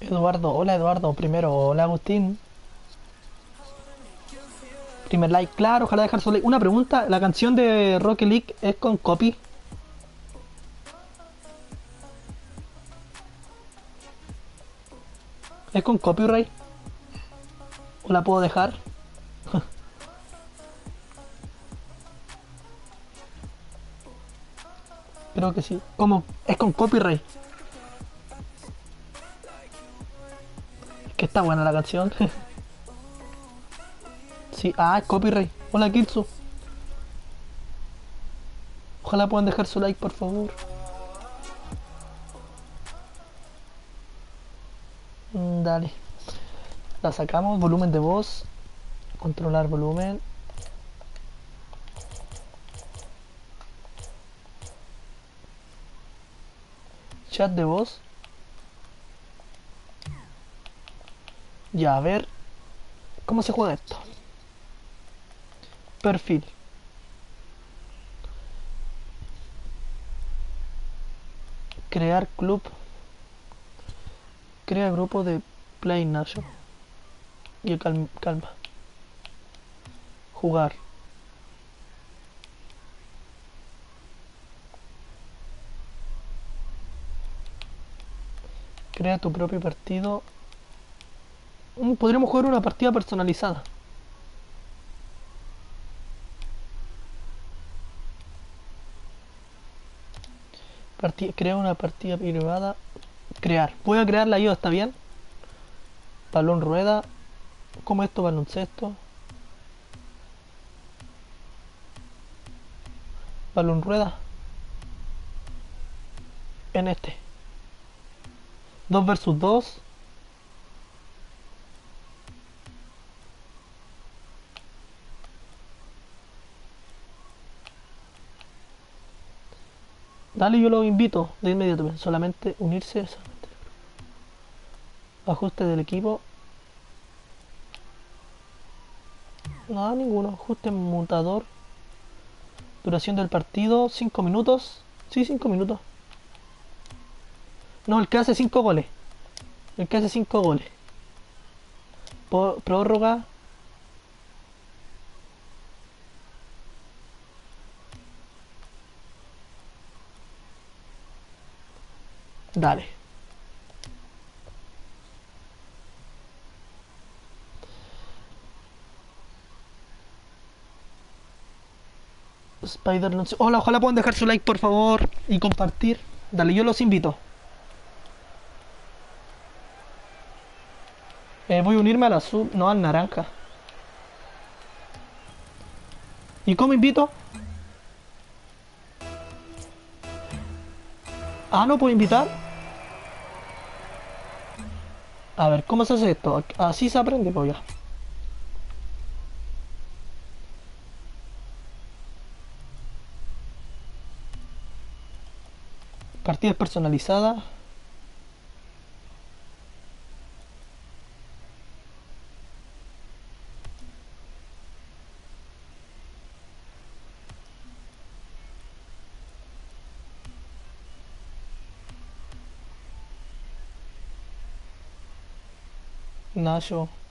Eduardo, hola Eduardo, primero, hola Agustín. Primer like, claro, ojalá dejar su like. Una pregunta, ¿la canción de Rocket League es con copy? ¿Es con copyright? ¿O la puedo dejar? Creo que sí. ¿Cómo? Es con copyright. que está buena la canción. sí, ah, copyright. Hola Kitsu. Ojalá puedan dejar su like, por favor. Mm, dale. La sacamos, volumen de voz. Controlar volumen. Chat de voz. Ya, a ver. ¿Cómo se juega esto? Perfil. Crear club. Crea grupo de Play Nation. Y calma, calma. Jugar. Crea tu propio partido podríamos jugar una partida personalizada. Partida, crear una partida privada. Crear. Voy a crearla yo, ¿está bien? Balón rueda. ¿Cómo esto? Baloncesto. Balón rueda. En este. 2 versus 2. Dale, yo lo invito de inmediato. Solamente unirse. Ajuste del equipo. Nada, ninguno. Ajuste mutador. Duración del partido. 5 minutos. Sí, 5 minutos. No, el que hace 5 goles. El que hace 5 goles. Prórroga. Dale. Spider Hola, ojalá puedan dejar su like por favor y compartir. Dale, yo los invito. Eh, voy a unirme al azul, no al naranja. ¿Y cómo invito? Ah, no puedo invitar. A ver, ¿cómo se hace esto? Así se aprende, pues ya. Partidas personalizadas.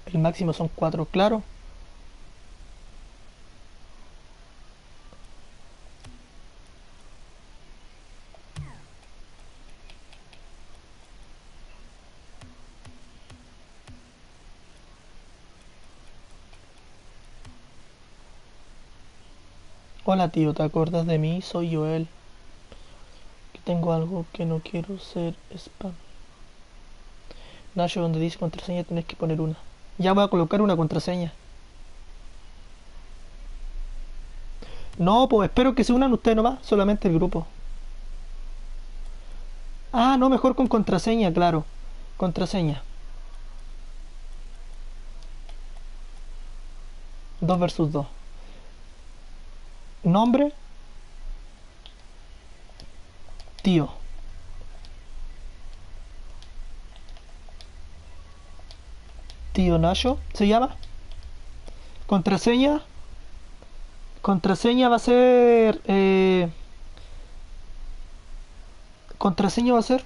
El máximo son cuatro, claro. Hola tío, ¿te acuerdas de mí? Soy Joel. Que tengo algo que no quiero ser spam. Nacho, donde dice contraseña tenés que poner una. Ya voy a colocar una contraseña. No, pues espero que se unan ustedes nomás, solamente el grupo. Ah, no, mejor con contraseña, claro. Contraseña. 2 versus 2. Nombre. Tío. Tío Nacho, ¿se llama? Contraseña. Contraseña va a ser... Eh, contraseña va a ser...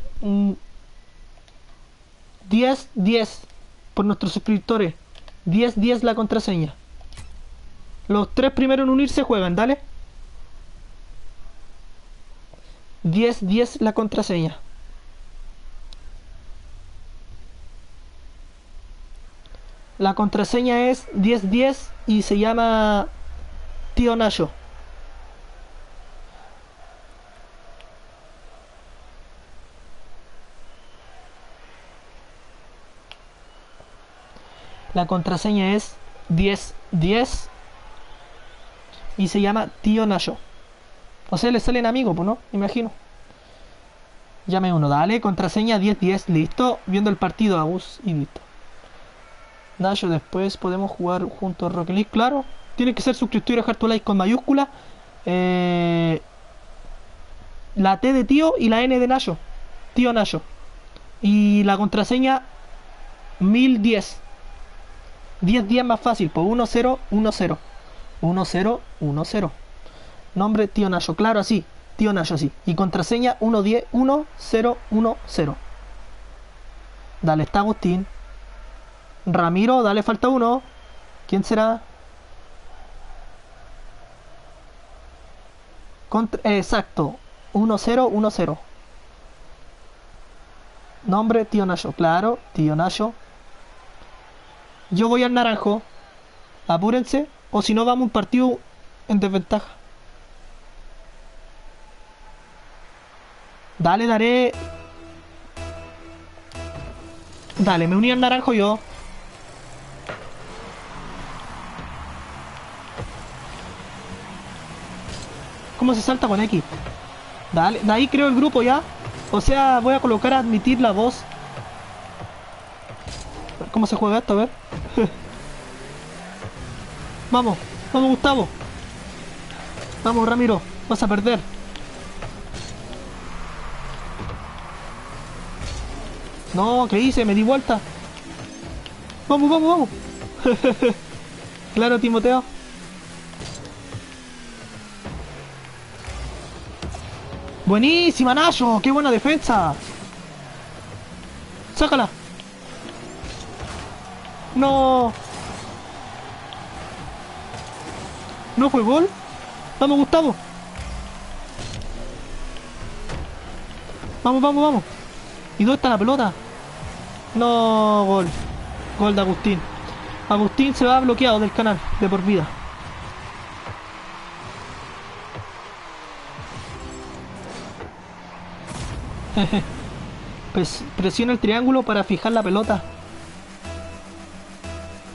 10, 10 por nuestros suscriptores. 10, 10 la contraseña. Los tres primeros en unirse juegan, dale. 10, 10 la contraseña. La contraseña es 1010 y se llama Tío Nacho. La contraseña es 1010 y se llama Tío Nacho. O sea, le salen amigos, pues no, imagino. Llame uno, dale, contraseña 1010, listo. Viendo el partido, Agus, y listo. Nacho, después podemos jugar junto a Rocket League, claro. Tiene que ser suscriptor y dejar tu like con mayúscula. Eh, la T de tío y la N de Nacho. Tío Nacho. Y la contraseña 1010. 10 días más fácil, pues 1010. 1010. Nombre tío Nacho, claro, así. Tío Nacho, así. Y contraseña 110 1010. Dale, está Agustín. Ramiro, dale, falta uno. ¿Quién será? Contra, eh, exacto. 1010. Nombre, tío Nacho. Claro, tío Nacho. Yo voy al naranjo. Apúrense. O si no, vamos un partido en desventaja. Dale, daré. Dale, me uní al naranjo yo. ¿Cómo se salta con X? Dale, de ahí creo el grupo ya. O sea, voy a colocar a admitir la voz. ¿Cómo se juega esto? A ver. vamos, vamos Gustavo. Vamos Ramiro, vas a perder. No, ¿qué hice? Me di vuelta. Vamos, vamos, vamos. claro, Timoteo. Buenísima, Nacho. Qué buena defensa. Sácala. No. ¿No fue gol? Vamos, Gustavo. Vamos, vamos, vamos. ¿Y dónde está la pelota? No, gol. Gol de Agustín. Agustín se va bloqueado del canal de por vida. presiona el triángulo para fijar la pelota.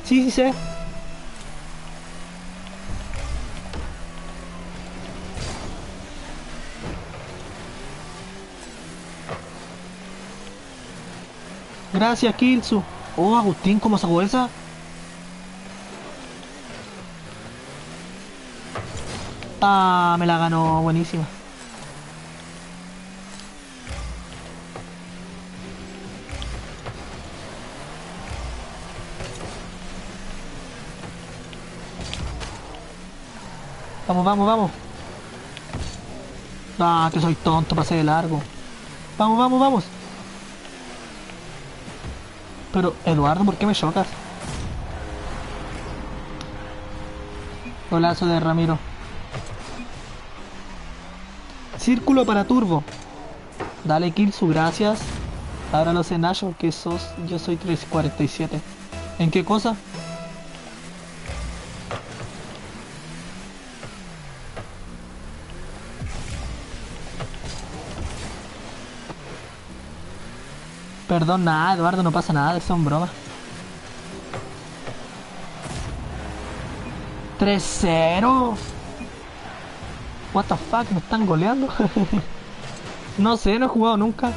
Sí, sí sé. Gracias, Kilsu. Oh, Agustín, ¿cómo sacó esa? Ah, me la ganó, buenísima. Vamos, vamos, vamos. Ah, que soy tonto, pasé de largo. Vamos, vamos, vamos. Pero, Eduardo, ¿por qué me chocas? Golazo de Ramiro. Círculo para turbo. Dale kill su gracias. Ahora lo sé Nacho, que sos. Yo soy 347. ¿En qué cosa? Perdón, nada, Eduardo, no pasa nada, son bromas. 3-0. What the fuck, me están goleando. no sé, no he jugado nunca.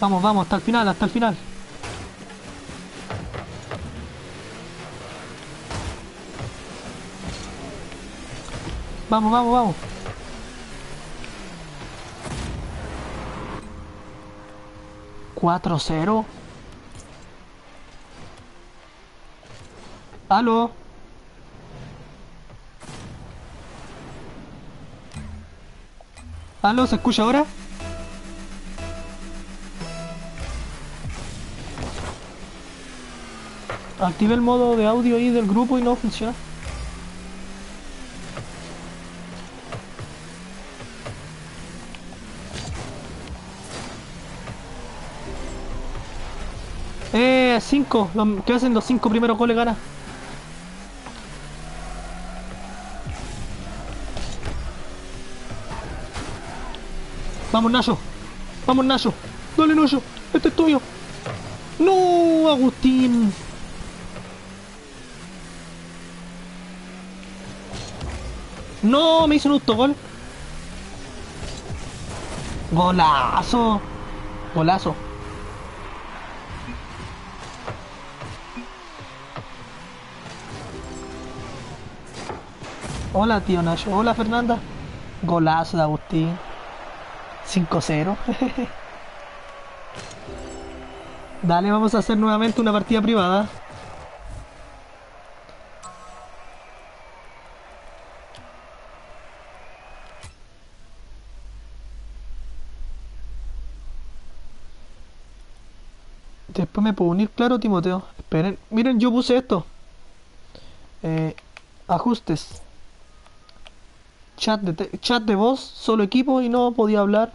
Vamos, vamos, hasta el final, hasta el final. Vamos, vamos, vamos. ¿Cuatro cero? ¿Aló? ¿Aló? ¿Se escucha ahora? Activé el modo de audio ahí del grupo y no funciona. Eh, 5. ¿Qué hacen los 5 primeros goles gana? Vamos, Nacho. Vamos, Nacho. Dale, Nacho. Este es tuyo. No, Agustín. No, me hizo un autogol. Golazo. Golazo. Hola, tío Nacho. Hola, Fernanda. Golazo de Agustín. 5-0. Dale, vamos a hacer nuevamente una partida privada. Después me puedo unir, claro, Timoteo. Esperen, miren, yo puse esto. Eh, ajustes. Chat de, chat de voz, solo equipo y no podía hablar.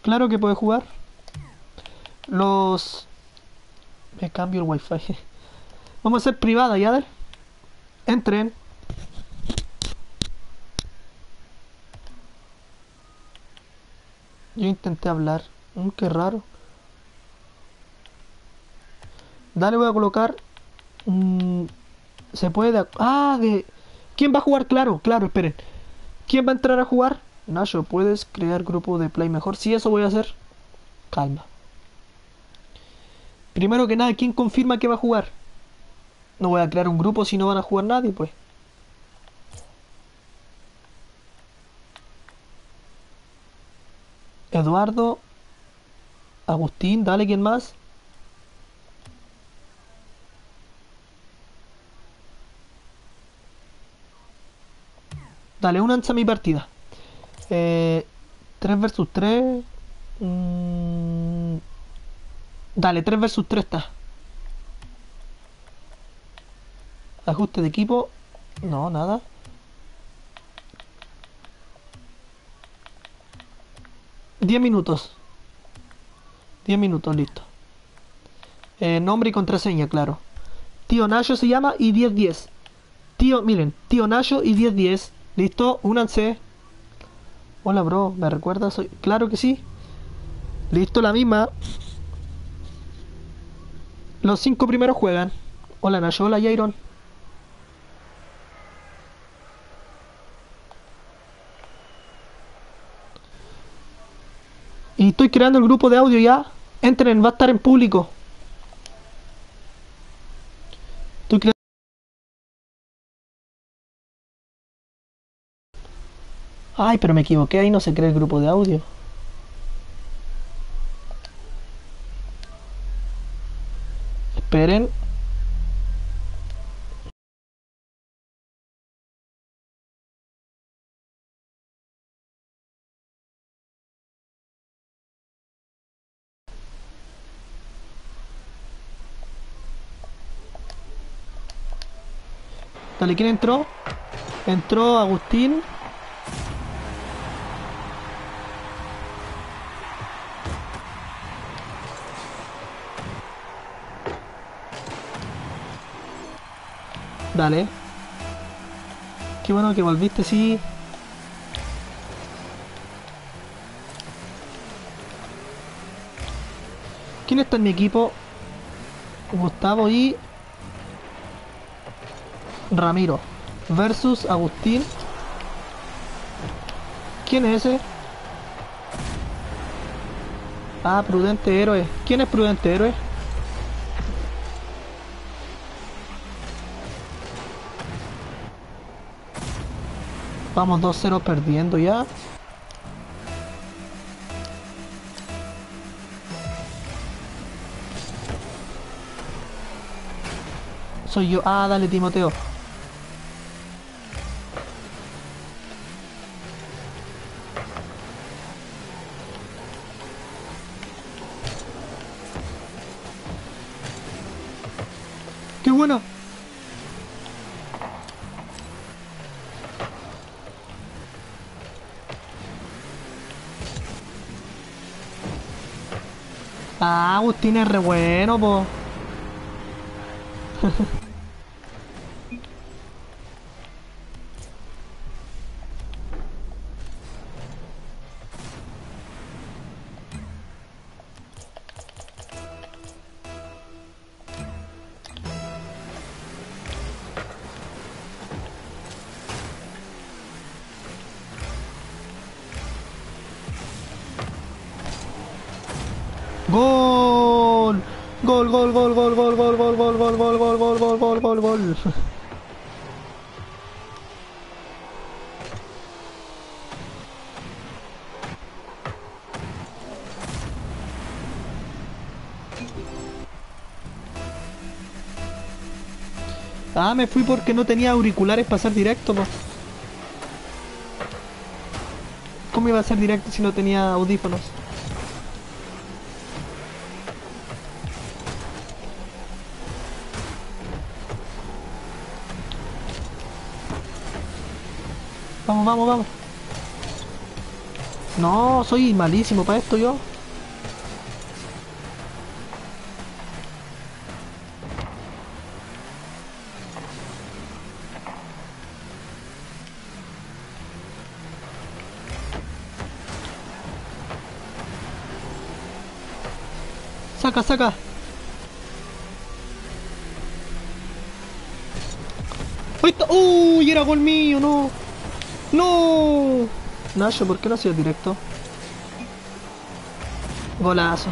Claro que puede jugar. Los... Me cambio el wifi. Vamos a hacer privada, ya. Entren. Yo intenté hablar. Mm, qué raro. Dale, voy a colocar... Se puede... Ah, de... ¿Quién va a jugar? Claro, claro, esperen. ¿Quién va a entrar a jugar? Nacho, ¿puedes crear grupo de play mejor? Sí, eso voy a hacer. Calma. Primero que nada, ¿quién confirma que va a jugar? No voy a crear un grupo si no van a jugar nadie, pues. Eduardo. Agustín, dale, ¿quién más? Dale, únanse a mi partida. Eh, 3 versus 3. Mm, dale, 3 versus 3 está. Ajuste de equipo. No, nada. Diez minutos. Diez minutos, listo. Eh, nombre y contraseña, claro. Tío Nacho se llama y 1010. Tío, miren, tío Nacho y 1010. Listo, únanse. Hola, bro, ¿me recuerdas? Claro que sí. Listo, la misma. Los cinco primeros juegan. Hola, Nacho. Hola, Jairon. Y estoy creando el grupo de audio ya. Entren, va a estar en público. Ay, pero me equivoqué, ahí no se crea el grupo de audio. Esperen. Dale, ¿quién entró? Entró Agustín. Dale. Qué bueno que volviste, sí. ¿Quién está en mi equipo? Gustavo y... Ramiro. versus Agustín. ¿Quién es ese? Ah, Prudente Héroe. ¿Quién es Prudente Héroe? Vamos 2-0 perdiendo ya. Soy yo. Ah, dale, Timoteo. ¡Qué bueno! Ah, Agustín es re bueno, po. Ah, me fui porque no tenía auriculares para ser directo, po. ¿Cómo iba a ser directo si no tenía audífonos? Vamos, vamos, vamos. No, soy malísimo para esto yo. Saca. Ahí está. ¡Uy! Era gol mío, no. ¡No! Nacho, ¿por qué no ha sido directo? Golazo.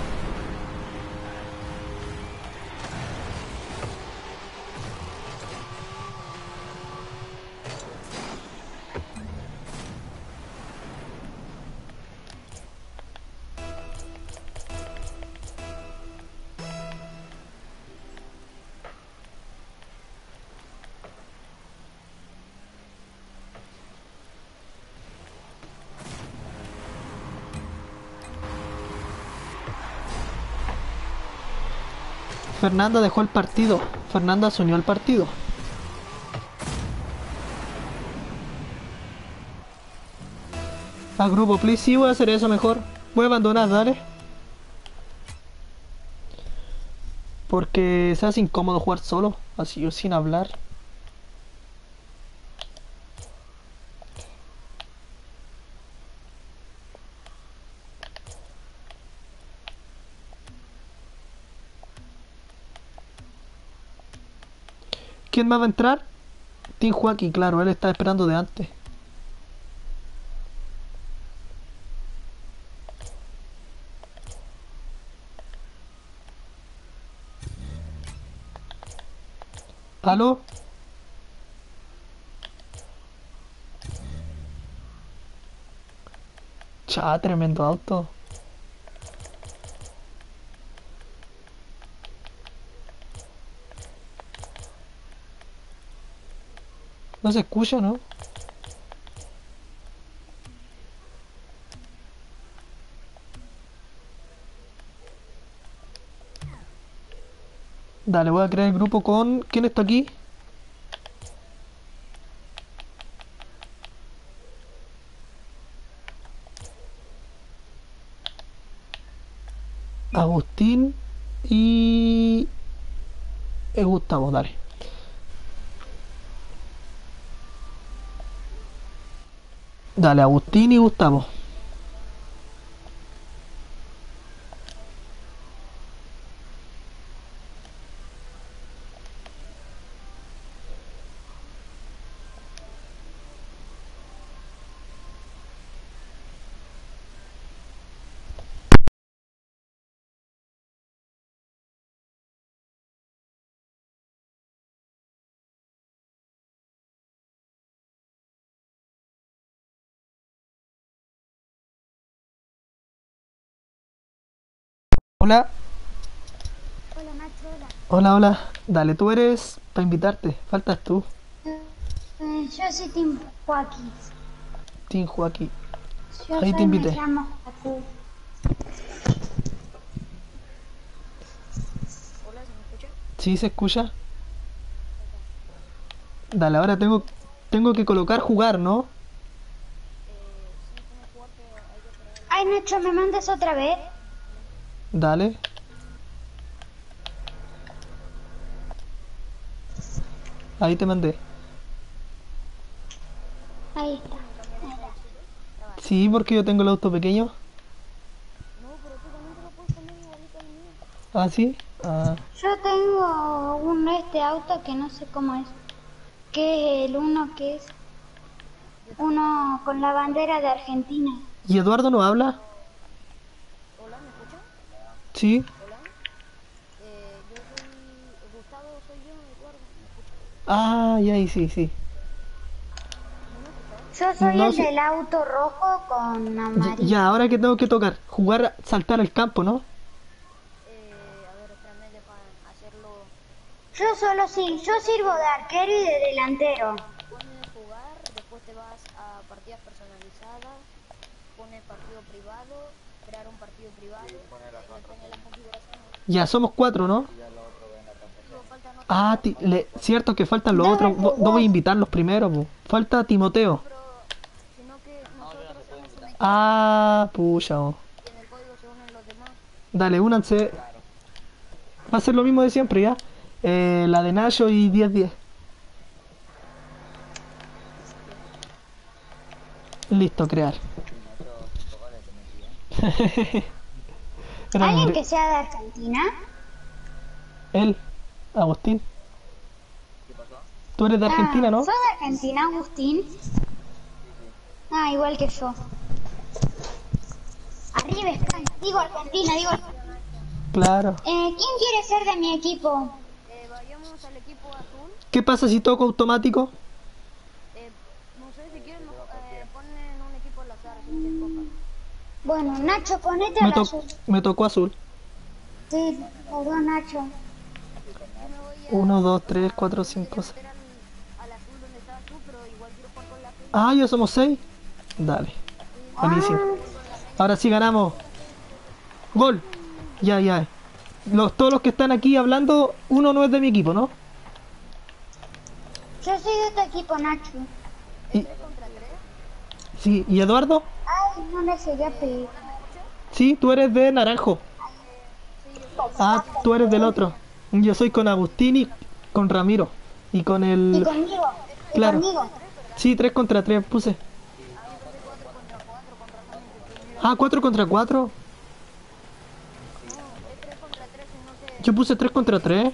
Fernanda dejó el partido. Fernanda se unió al partido. Al please. Sí, voy a hacer eso mejor. Voy a abandonar, dale. Porque se hace incómodo jugar solo, así yo sin hablar. ¿Quién más va a entrar? Team Joaquín, claro, él está esperando de antes. ¿Aló? Cha, tremendo auto. No se escucha, ¿no? Dale, voy a crear el grupo con... ¿Quién está aquí? Agustín y... eh, Gustavo, dale. Dale, Agustín y Gustavo. Hola. Hola Nacho, hola. Hola, hola. Dale, tú eres para invitarte. Faltas tú. Eh, yo soy Tim Joaquín. Team Joaquín. Yo Ahí te invité. Me llamo Joaquín. ¿Sí se escucha? Dale, ahora tengo tengo que colocar jugar, ¿no? Ay Nacho, ¿me mandas otra vez? Dale. Ahí te mandé. Ahí está. Sí, porque yo tengo el auto pequeño. Ah, sí. Ah, Yo tengo un este auto que no sé cómo es. Que es el uno que es uno con la bandera de Argentina. ¿Y Eduardo no habla? Sí. Hola. Eh, yo soy Gustavo, soy yo, Eduardo. Ah, ya, ahí sí, sí. Yo soy No, el sí. del auto rojo con Ya, amarillo. ya, ahora que tengo que tocar, jugar, saltar al campo, ¿no? Eh, a ver, espérame, deja hacerlo. Yo solo sí, yo sirvo de arquero y de delantero. Pone jugar, después te vas a partidas personalizadas, pone partido privado, crear un partido privado, y pone las configuraciones. Ya, somos cuatro, ¿no? Ah, le- cierto que faltan los otros. no, Vo- No voy a invitarlos primero, po. Falta Timoteo. Ah, pucha. oh. Dale, únanse. Va a ser lo mismo de siempre, ¿ya? Eh, la de Nacho y 10-10. Listo, crear. Era ¿Alguien que sea de Argentina? Él, Agustín. Tú eres de Argentina, Ah, ¿no? ¿Sos de Argentina, Agustín? Ah, igual que yo. Arriba España. Digo Argentina, digo... Claro. Eh, ¿Quién quiere ser de mi equipo? Eh, vayamos al equipo azul. ¿Qué pasa si toco automático? Eh, no sé si quieren, eh, ponen un equipo al azar si te toca. Bueno, Nacho, ponete a Me, to- azul. me tocó azul. Sí, perdón, Nacho. Yo me voy a 1, 2, 3, 4, 5, 6. meter al, al azul donde estabas tú, pero igual quiero jugar con la azul. Ah, ya somos 6. Dale. Buenísimo. Ahora sí ganamos. Gol. Ya, ya. Los, todos los que están aquí hablando, uno no es de mi equipo, ¿no? Yo soy de tu equipo, Nacho. Y- sí, ¿y Eduardo? Ay, no le llegué a pedir. Sí, tú eres de Naranjo. Ah, tú eres del otro. Yo soy con Agustín y con Ramiro. Y con Y el... conmigo. Y Claro. conmigo. Sí, 3 contra 3 puse. Ah, 4 contra 4. Yo puse 3 contra 3.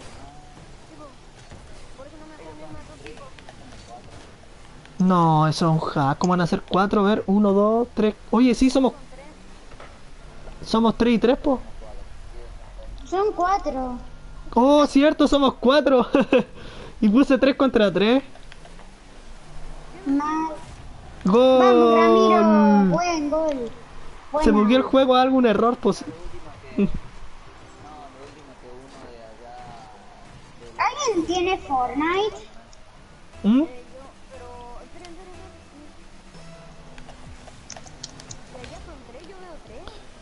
No, eso es un hack. ¿Cómo van a ser 4? A ver, 1, 2, 3. Oye, sí, somos. Somos 3 y 3, po. Son cuatro. Oh, cierto, somos 4. y puse 3 contra 3. Mal. Vamos, Ramiro. ¡Gol! Buen gol. Se bugueó el juego, algún error, pues. ¿Alguien tiene Fortnite? ¿Mm?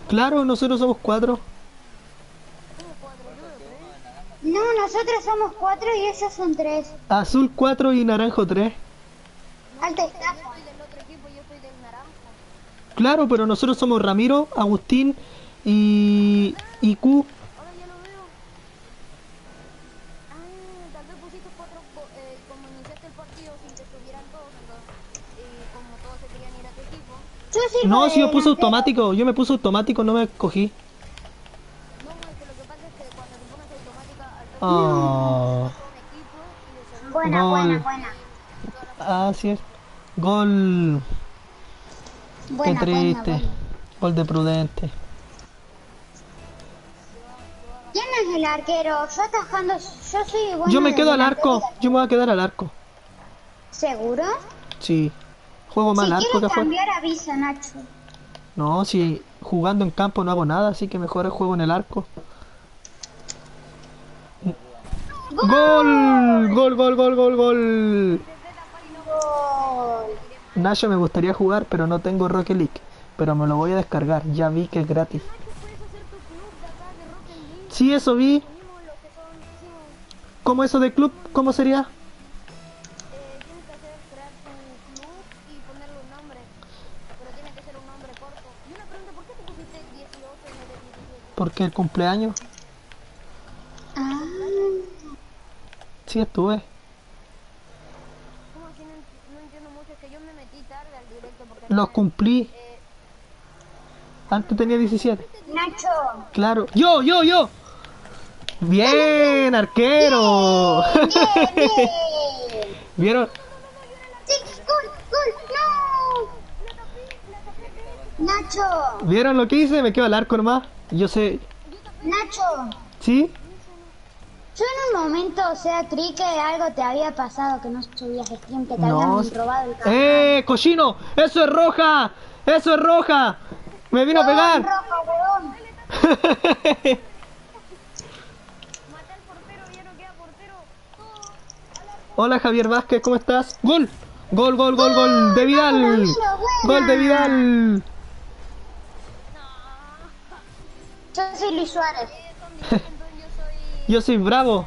Claro, nosotros somos 4. No, nosotros somos cuatro y ellos son tres. Azul 4 y naranjo 3. Alta estafa. Soy del otro equipo, yo soy del naranjo. Claro, pero nosotros somos Ramiro, Agustín y, y Q. Ahora ya lo veo. Ah, tal vez pusiste cuatro, co- eh, como iniciaste el partido sin que estuvieran todos, entonces, y como todos se querían ir a tu No, si yo puse automático, yo me puse automático, no me cogí. No, es que lo que pasa es que cuando te pones al Ah, equipo y de segundo Buena, Gol. buena, buena. ah, sí es. Gol. Buena, Qué triste. buena. Gol de prudente. ¿Quién es el arquero? Yo atajando, yo soy bueno Yo me quedo al arco. Yo me voy a quedar al arco. ¿Seguro? Sí. Juego más si al arco que cambiar avisa, Nacho. No, sí. jugando en campo no hago nada, así que mejor juego en el arco. ¡Gol! ¡Gol, gol, gol, gol, gol! Nacho me gustaría jugar, pero no tengo Rocket League. Pero me lo voy a descargar, ya vi que es gratis. Sí, eso vi. ¿Cómo eso de club? ¿Cómo sería? eh, tienes que hacer, crear tu club y ponerle un nombre. Pero tiene que ser un nombre corto. Y una pregunta, ¿por qué te pusiste 18 en vez de 17? Porque el cumpleaños. Ah, Sí, estuve. ¿Cómo así? No, no entiendo mucho. Es que yo me metí tarde al directo porque... Los cumplí. eh, Antes tenía 17. Nacho. Claro. ¡Yo, yo, yo! ¡Bien, arquero! Bien, bien. ¿Vieron? Gol, no. Nacho, ¿Vieron lo que hice? Me quedo al arco nomás. Yo sé. Nacho. ¿Sí? Yo en un momento, o sea, creí que algo te había pasado, que no subías stream, que te No. habían robado el canal. ¡Eh, cochino! ¡Eso es roja! ¡Eso es roja! ¡Me vino a pegar! Roja, huevón. Maté al portero, ya no queda portero. Todo. Hola Javier Vázquez, ¿cómo estás? ¡Gol! ¡Gol, gol, gol, gol! ¡De Vidal! ¡Gol de Vidal! Yo soy Luis Suárez. Yo soy... Bravo.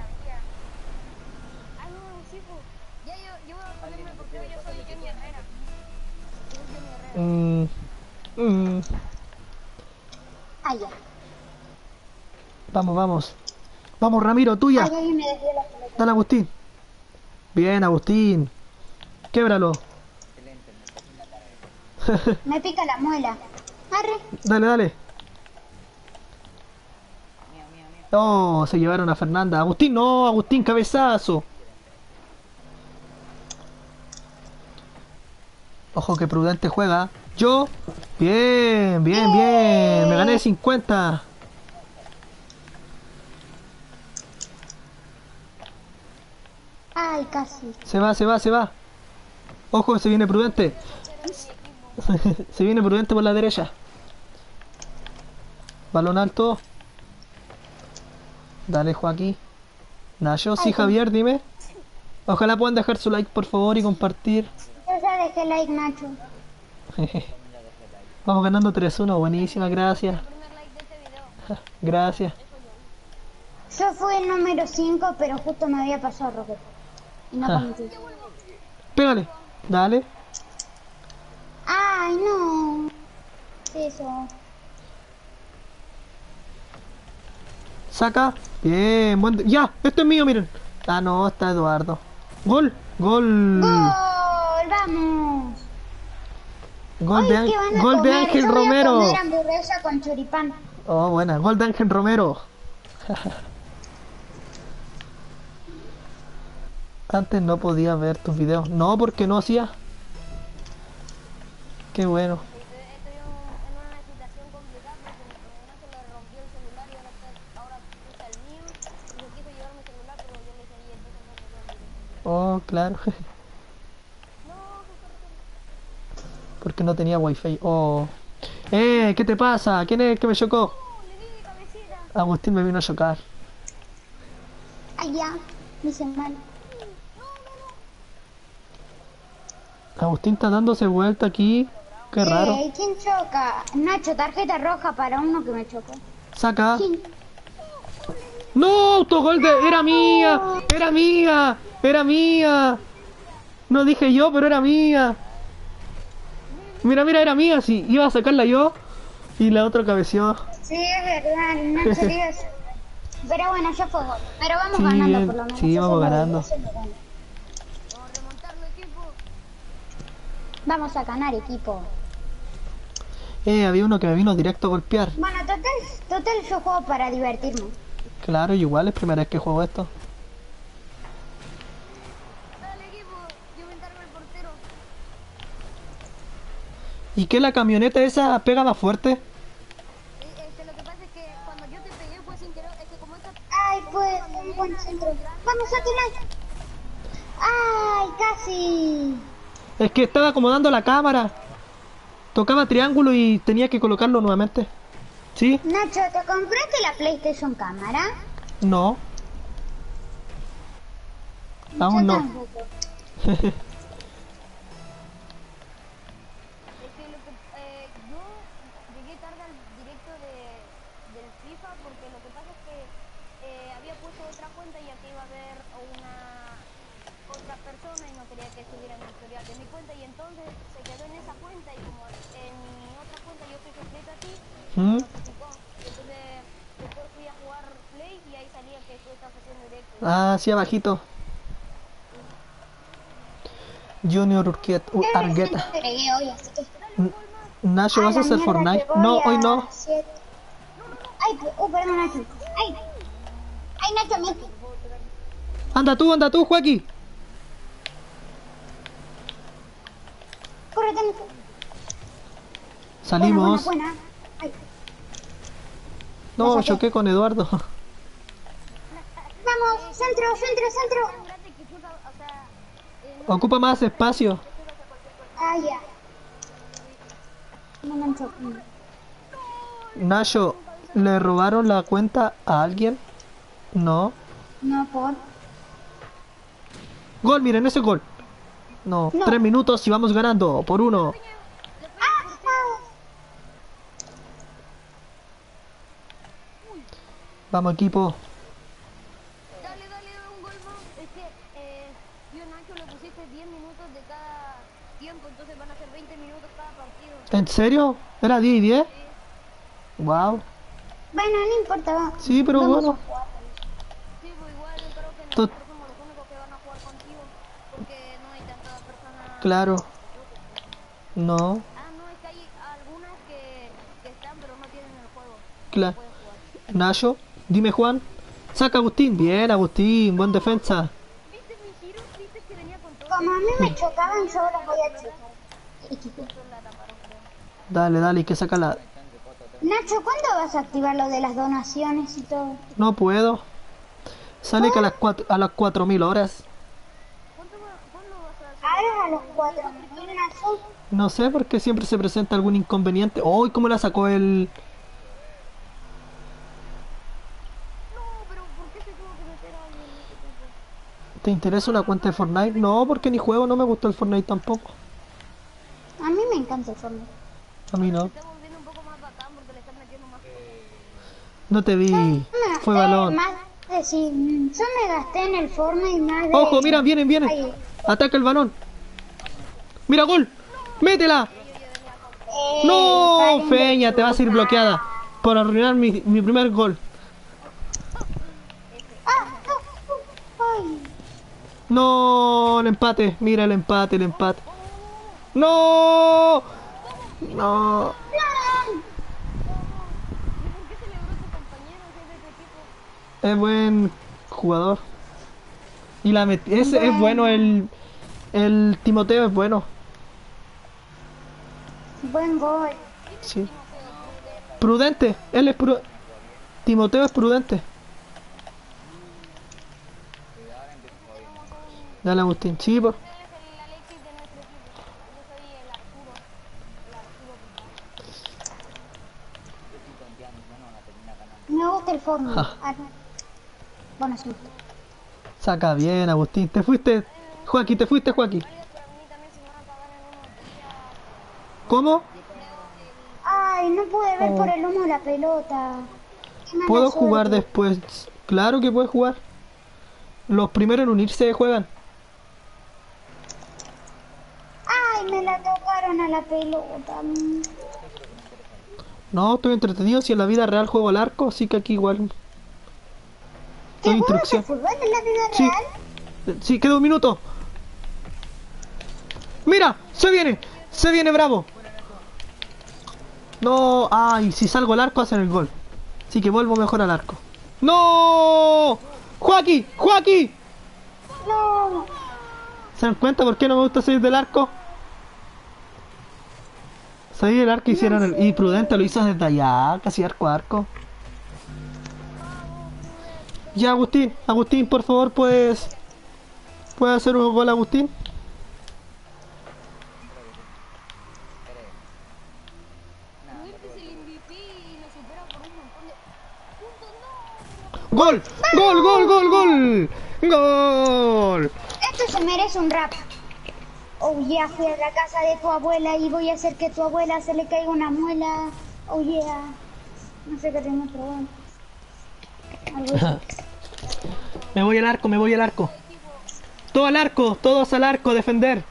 Ah. Mm, mm, Ah, ya. vamos, vamos. Vamos, Ramiro, tuya. Ay, me la. Dale, Agustín. Bien, Agustín. Québralo. Me pica la muela. Arre. Dale, dale. Oh, se llevaron a Fernanda. Agustín, no, Agustín, cabezazo. Ojo que Prudente juega. Yo. Bien, bien, bien. Me gané 50. Ay, casi. Se va, se va, se va. Ojo, se viene Prudente. se viene Prudente por la derecha. Balón alto. Dale, Joaquín. Nacho, sí, Javier, dime. Ojalá puedan dejar su like, por favor, y compartir. Yo ya dejé like, Nacho. Vamos ganando 3-1. Buenísima, gracias. Gracias. Yo fui el número 5, pero justo me había pasado. Y no Ah. Pégale. Dale. Ay, no. Eso. Saca. Bien, buen. ¡Ya! Esto es mío, miren. Ah, no, está Eduardo. Gol. Gol. ¡Gol! ¡Vamos! Gol de, Ay, ¿qué van a gol de? Ángel Yo voy a Romero. comer hamburguesa con choripán. Oh, buena. Gol de Ángel Romero. Antes no podía ver tus videos. No, porque no hacía. Qué bueno. Estoy estoy en, en una situación complicada porque no se le rompió el celular y ahora, está, ahora usa el mío. Y yo quiso llevar mi celular, pero yo le dije ahí, entonces no me dio Oh, claro. No, porque no tenía wifi. Oh. Eh, ¿qué te pasa? ¿Quién es el que me chocó? cabecita. Agustín me vino a chocar. Me hice mal. Agustín está dándose vuelta aquí. Qué raro. Eh, ¿Quién choca? Nacho, tarjeta roja para uno que me chocó. Saca. ¿Quién? ¡No! ¡Autogol de... ¡Era mía! ¡Era mía! ¡Era mía! No dije yo, pero era mía. Mira, mira, era mía. Sí, iba a sacarla yo. Y la otra cabeció. Sí, es verdad. Nacho, Dios. Pero bueno, ya fue gol. Pero vamos Sí, ganando por lo menos. Sí, Eso vamos ganando. eso. Vamos a ganar, equipo. Eh, había uno que me vino directo a golpear. Bueno, total, total yo juego para divertirme. Claro, igual es primera vez que juego esto. Dale, equipo. Yo me encargo del portero. ¿Y qué la camioneta esa pega más fuerte? Este, lo que pasa es que cuando yo te pegué fue sin querer. Es que como esta Ay, pues, un buen centro. Vamos a tirar. Ay, casi. Es que estaba acomodando la cámara. Tocaba triángulo y tenía que colocarlo nuevamente. ¿Sí? Nacho, ¿te compraste la PlayStation cámara? No. Aún Yo no. tampoco. Directo. Ah, sí, abajito. Junior Urquiet, U- Yo recién Argueta. Nacho, ¿vas a hacer Fortnite? No, hoy no. Ay, oh, perdón, Nacho. Ay, ay, Nacho, me... Anda tú, anda tú, Joaquín. Córrete, Nacho. Salimos. No, choqué con Eduardo. centro, centro, centro. Ocupa más espacio. Ah, ya. No mancho. Nacho, ¿le robaron la cuenta a alguien? No. No, por... Gol, miren ese gol. No, No. tres minutos y vamos ganando por uno. ¡Ah! ah. Vamos, equipo. Dale, dale, un gol más. Es que, eh, yo Nacho le pusiste 10 minutos de cada tiempo, entonces van a ser 20 minutos cada partido. ¿En serio? ¿Era 10 y 10? Wow. Bueno, no importa, va. Sí, pero Vamos bueno. a. Sí, pues igual yo creo que nosotros somos los únicos que van a jugar contigo, porque no hay tantas personas. Claro. No, Ah, no, es que hay algunas que, que están, pero no tienen el juego. claro. Jugar. Nacho, dime Juan. Saca Agustín. Bien, Agustín, buen defensa. ¿Viste mi giro? ¿Viste que venía con todo? Como a mí me chocaban, yo los voy a chocar. Dale, dale, hay que sacarla. Nacho, ¿cuándo vas a activar lo de las donaciones y todo? No puedo. Sale que a las cuatro, a las 4000 horas. ¿Cuánto, va- ¿Cuándo vas a hacer? A los cuatro mil, Nacho. No sé por qué siempre se presenta algún inconveniente. ¡Uy! ¿Cómo la sacó el.? No, pero ¿por qué se tuvo que meter a alguien? ¿Te interesa una cuenta de Fortnite? No, porque ni juego, no me gusta el Fortnite tampoco. A mí me encanta el Fortnite. A mí no. Más más. No te vi. Fue balón. Más sí, yo me gasté en el Fortnite más de... Ojo, mira, vienen, vienen. Ahí. Ataca el balón. Mira, gol. Métela. Eh, No, Feña, te vas a ir bloqueada. Por arruinar mi, mi primer gol. No, el empate. Mira el empate, el empate. No. No. ¿Y por qué celebró tu compañero si es buen jugador. Y la met- es, es bueno el el Timoteo es bueno. Buen gol. Sí. Prudente, él es pru Timoteo es prudente. Dale Agustín, sí, por- Él es el Alexis de nuestro equipo. Yo soy el Arturo. El Arturo. Ah, Bueno, sí. saca bien Agustín. Te fuiste, Joaquín, te fuiste Joaquín. ¿Cómo? Ay, no pude ver Oh. por el humo la pelota. Puedo jugar suerte. después. Claro que puedes jugar. Los primeros en unirse juegan. Ay, me la tocaron a la pelota. No, estoy entretenido. Si en la vida real juego al arco, así que aquí igual. ¿Qué Doy juegas de instrucción. en la vida Sí. real? Sí, queda un minuto. Mira, se viene, se viene bravo. No, ay, si salgo al arco hacen el gol. Así que vuelvo mejor al arco. No, Joaquín, Joaquín. No. ¿Se dan cuenta por qué no me gusta salir del arco? Soy el arco hicieron el... Y Prudente lo hizo desde allá, casi arco a arco. Ya, Agustín. Agustín, por favor, puedes... ¿Puedes hacer un gol, Agustín? ¡Gol! ¡Gol, gol, gol, gol! ¡Gol! Esto se merece un rap. Oh yeah, fui a la casa de tu abuela y voy a hacer que tu abuela se le caiga una muela. Oh yeah. No sé qué tengo otro. Me voy al arco, me voy al arco. Todo al arco, todos al arco, defender.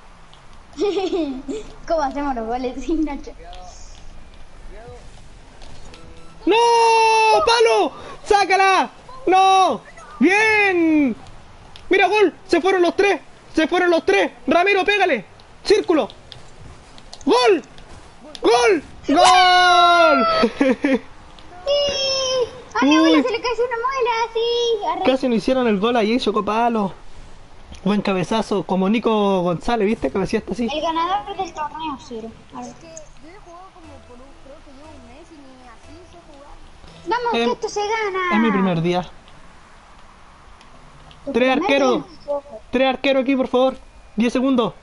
¿Cómo hacemos los goles sin Nacho? ¡No! ¡Palo! ¡Sácala! ¡No! ¡Bien! Mira, gol. Se fueron los tres. Se fueron los tres. Ramiro, pégale. Círculo. ¡Gol! ¡Gol! ¡Gol! ¡Sí! A mi abuela se le cayó una muela, sí. Arre. Casi no hicieron el gol ahí, chocó palo. Buen cabezazo, como Nico González, ¿viste? Cabeceaste así. El ganador del torneo, cero. Arre. Es que yo he jugado como por un, creo que yo un mes y ni así sé jugar. Vamos, Em, que esto se gana. Es mi primer día. Tres arqueros. Tres arqueros aquí, por favor. 10 segundos.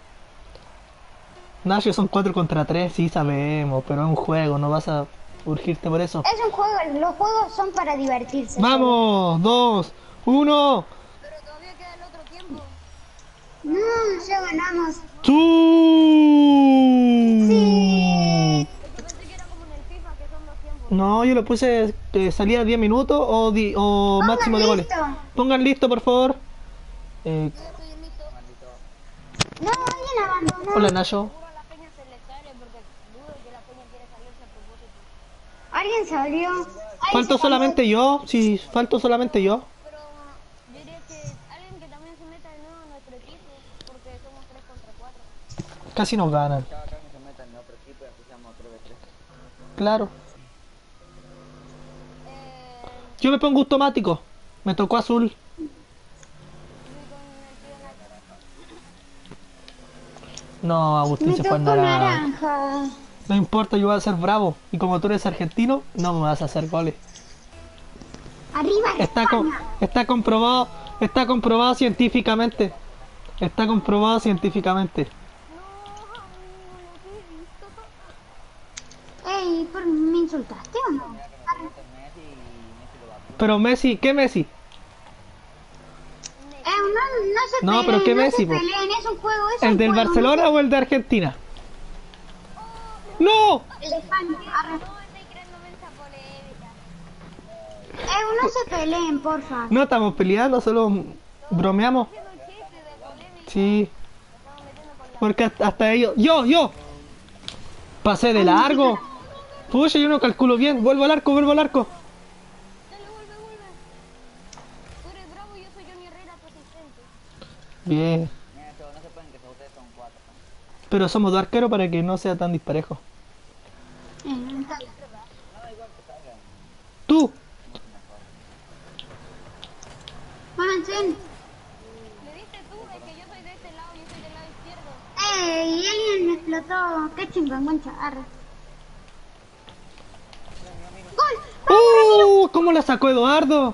Nacho, son 4 contra 3, sí sabemos, pero es un juego, no vas a urgirte por eso. Es un juego, los juegos son para divertirse. Vamos, 2, 1. Pero todavía queda el otro tiempo. No, ya ganamos. ¡Tú! Sí. Yo pensé que era como en el FIFA, que son dos tiempos. No, yo le puse que salía 10 minutos o, di- o máximo de goles. listo. Pongan listo, por favor. Eh, Yo estoy en listo. No, alguien abandonó. hola, Nacho. Alguien salió. Falto solamente yo. Sí, falto solamente yo. Pero yo diría que alguien que también se meta de nuevo a nuestro equipo, porque somos 3 contra 4. Casi nos ganan. Cada acá que se meta en otro equipo y así seamos 3 de 3. Claro. Yo me pongo automático. Me tocó azul. fui con el tío Nacho. No, Agustín Me se fue naranja. naranja. No importa, yo voy a ser bravo. Y como tú eres argentino, no me vas a hacer goles. Arriba Está, comprobado, está comprobado científicamente. Está comprobado científicamente. Ey, ¿por- ¿me insultaste o no? Pero Messi, ¿qué Messi? Eh, no, no se No, peleen, pero ¿qué no Messi, es un juego, es ¿El un del juego, Barcelona o el de Argentina? ¡No! El de España. Eh, no se peleen, porfa. No estamos peleando, solo bromeamos. Sí, Estamos metiendo con la... porque hasta hasta ellos. ¡Yo, yo! Pasé de largo. Pucha, yo no calculo bien. Vuelvo al arco, vuelvo al arco. Dale, vuelve, vuelve. Tú eres bravo y yo soy Johnny Herrera, tu asistente. Bien. Mira, esto, no se pueden que ustedes son 4. Pero somos dos arqueros para que no sea tan disparejo. Tú, Pónganse en- Le diste tú, es que yo soy de este lado, yo soy del lado izquierdo. ¡Ey! Alguien me explotó. ¡Qué chingüengüencha! Arre. ¡Gol! ¡Uh! ¿Cómo la sacó Eduardo?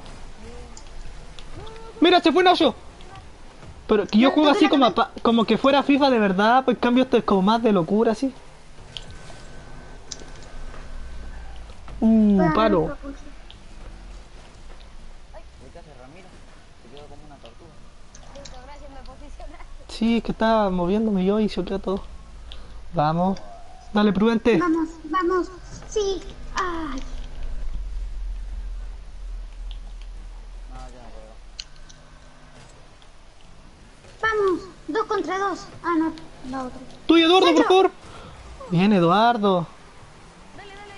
Mira, se fue Nacho. Pero que yo juego así como, a pa- como que fuera FIFA de verdad, pues en cambio esto es como más de locura, así. Uh, palo. Se. Sí, es que estaba moviéndome yo y choqué todo. Vamos. Dale, prudente. Vamos, vamos. Sí. Ay. No, yo no puedo. Vamos. Dos. Ah, no. La otra. Tú y Eduardo, por favor. Bien, Eduardo. Dale, dale,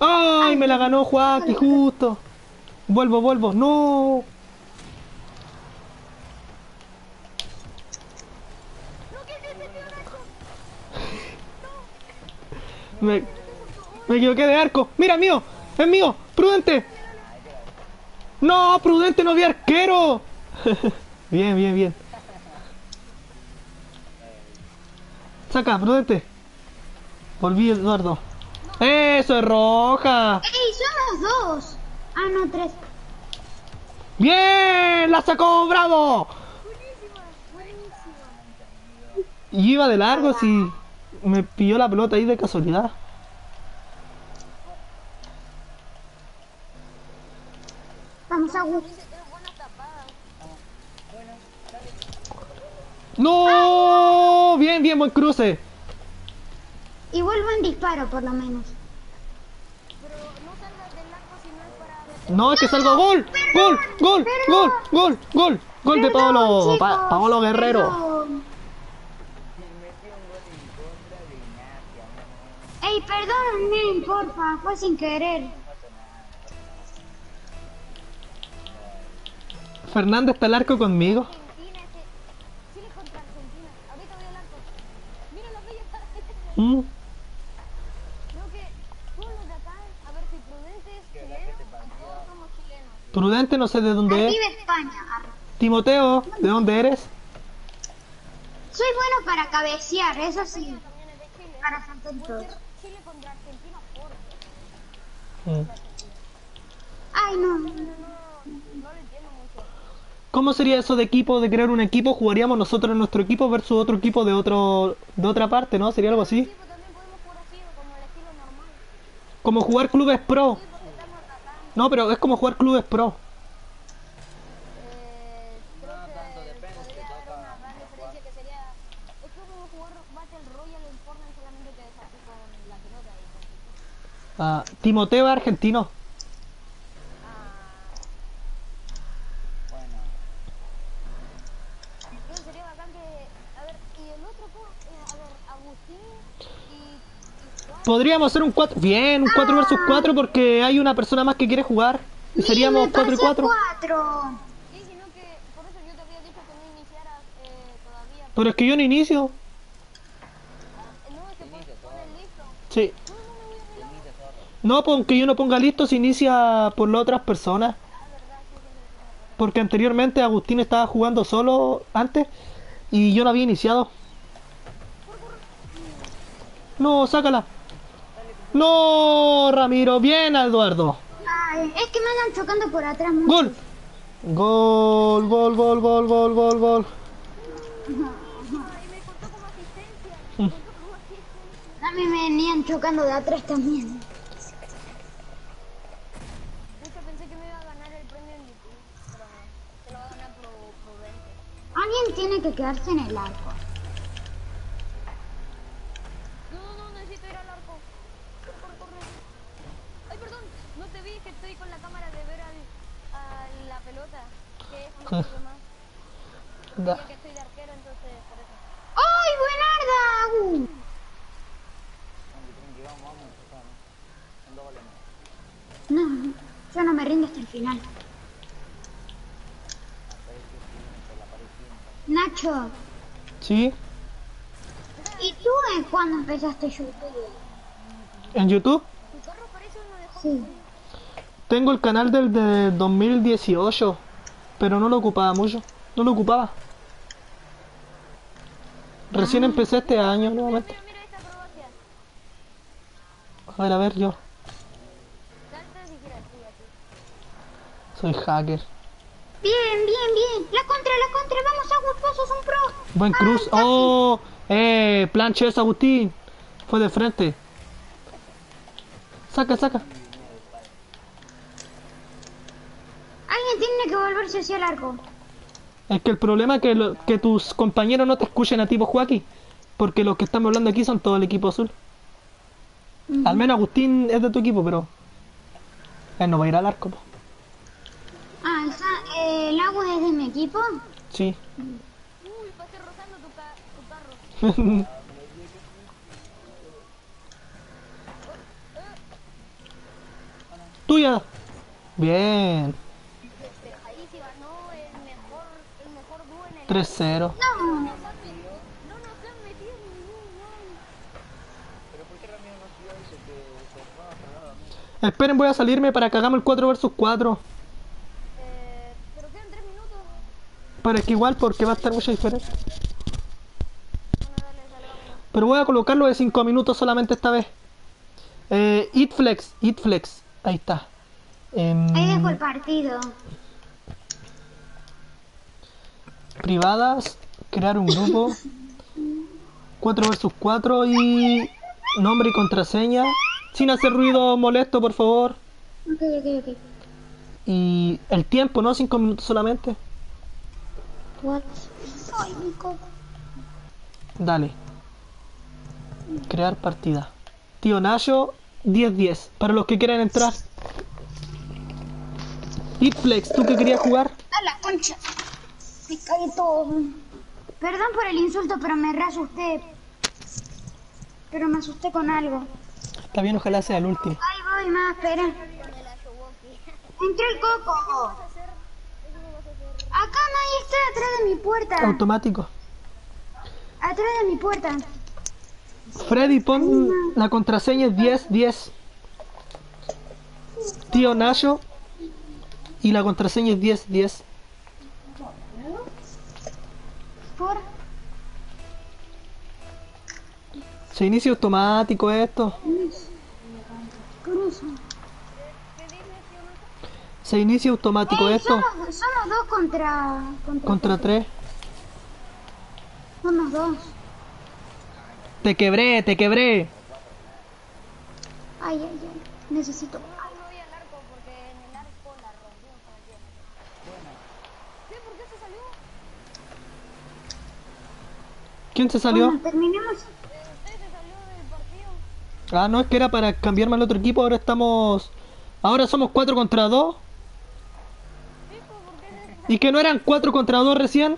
ayúdame. ¡Ay! Me la ganó Joaquín, justo. Vuelvo, vuelvo. ¡No! Me, me equivoqué de arco. ¡Mira, mío! ¡Es mío! ¡Prudente! ¡No! ¡Prudente no vi arquero! bien, bien, bien. Saca, prudente. Volví, Eduardo. ¡Eso es roja! ¡Ey! Somos dos. Ah, no, tres. ¡Bien! ¡La sacó! ¡Bravo! Y iba de largo si me pilló la pelota ahí de casualidad. Vamos, Agus. Dice tres buenas tapadas. ¡No! Bien, bien, buen cruce. Y vuelvo en disparo, por lo menos. No es que salgo gol. Gol, gol, gol, gol, gol. Gol de Paolo. Pa- Paolo Guerrero. perdón. Ey, perdónenme, porfa, fue sin querer. Fernández está el arco conmigo. Argentina, ese. Chile contra Argentina. Ahorita voy al arco. Mira la bella para Mm. Creo que todos los de acá, a ver si prudentes chilenos, todos somos chilenos. Prudente, no sé de dónde es. España. Timoteo, ¿de dónde eres? Soy bueno para cabecear, eso sí. Para todo. Chile contra Argentina por. Mm. Ay, no. No lo entiendo mucho. ¿Cómo sería eso de equipo, de crear un equipo? Jugaríamos nosotros en nuestro equipo versus otro equipo de otro de otra parte, ¿no? Sería algo así. Sí, pues también podemos jugar así, como el estilo normal. Como jugar clubes pro. Sí, porque estamos atacando. No, pero es como jugar clubes pro. Eh, creo que podría haber una gran diferencia que sería... Es como jugar Battle Royale en Fortnite solamente que es así con la pelota y con... Ah, Timoteo es argentino. Bueno, Creo que sería bacán que... A ver, y el otro, ¿cómo? Eh, a ver, Agustín y... y Juan. Podríamos hacer un 4. Bien, un 4 versus 4 porque hay una persona más que quiere jugar. Y seríamos Me 4 y pasé 4. cuatro. Sí, sino que... Por eso yo te había dicho que no iniciaras eh, todavía. Pero es que yo no inicio. Eh, no, es que listo. Sí. No. No, pues aunque yo no ponga listo, se inicia por las otras personas. Porque anteriormente Agustín estaba jugando solo antes y yo no había iniciado. No, sácala. No, Ramiro, bien, Eduardo. Ay, es que me andan chocando por atrás. mucho. Gol. Gol, gol, gol, gol, gol, gol, gol. A mí me venían chocando de atrás también. De hecho pensé que me iba a ganar el premio en YouTube, pero no. Se lo va a ganar pro, Prudente. Alguien tiene que quedarse en el arco. No, no, no, necesito ir al arco. Corre, corre, corre. Ay, perdón, no te vi, que estoy con la cámara de ver al, a la pelota. Que es un poco más. Da. Ya que estoy de arquero, entonces por eso. ¡Ay, vamos, ya está, ¿no? Yo no me rindo hasta el final. Nacho, ¿Sí? ¿y tú en cuándo empezaste YouTube? ¿En YouTube? Sí. Tengo el canal del de 2018, pero no lo ocupaba mucho. No lo ocupaba. Recién empecé este año nuevamente. A ver, a ver, yo. Soy hacker. Bien, bien, bien. La contra, la contra. Vamos, Agus, sos un pro. Buen cruz. ¡Oh! ¡Eh! Planches, Agustín. Fue de frente. Saca, saca. Alguien tiene que volverse hacia el arco. Es que el problema es que, lo- que tus compañeros no te escuchen a ti, vos, Joaquín. Porque los que estamos hablando aquí son todo el equipo azul. Al menos Agustín es de tu equipo, pero. Él no va a ir al arco, po. Ah, esa- eh, el agua es de mi equipo. Sí. Uy, pasé rozando tu, ca tu carro. Tuya. Bien. 3-0. No. Esperen, voy a salirme para que hagamos el 4 versus 4. Eh, pero quedan 3 minutos. Pero es que igual, porque va a estar mucha diferencia. Bueno. Pero voy a colocarlo de 5 minutos solamente esta vez. Eh, Itflex, Itflex, ahí está. Eh, ahí dejó el partido privadas, crear un grupo. 4 versus 4 y nombre y contraseña. Sin hacer ruido molesto, por favor. Ok, ok, ok. Y el tiempo, ¿no? Cinco minutos solamente. What? Ay, Nico. Dale. Crear partida. Tío Nayo, 10-10. Para los que quieran entrar. Hitflex, ¿tú qué querías jugar? A la concha. Todo. Perdón por el insulto, pero me re asusté. Pero me asusté con algo. Está bien, ojalá sea el último. Ahí voy, más, espera. Con el coco. Acá nadie está atrás de mi puerta. Automático. Atrás de mi puerta. Freddy, pon la contraseña es 10-10. Tío Nayo. Y la contraseña es 10-10. Se inicia automático esto. Se inicia automático Ey, esto. somos, somos dos contra. Contra. Contra 3. Somos dos. Te quebré, te quebré. Ay, ay, ay. Necesito. No me voy al arco porque en el arco la rompimos con el tiempo. ¿Qué? ¿Por qué se salió? ¿Quién se salió? Bueno, terminemos. Usted se salió del partido. Ah, no, es que era para cambiarme al otro equipo. Ahora estamos. Ahora somos 4 contra 2. Pico, ¿por qué se ¿Y que no eran 4 contra 2 recién?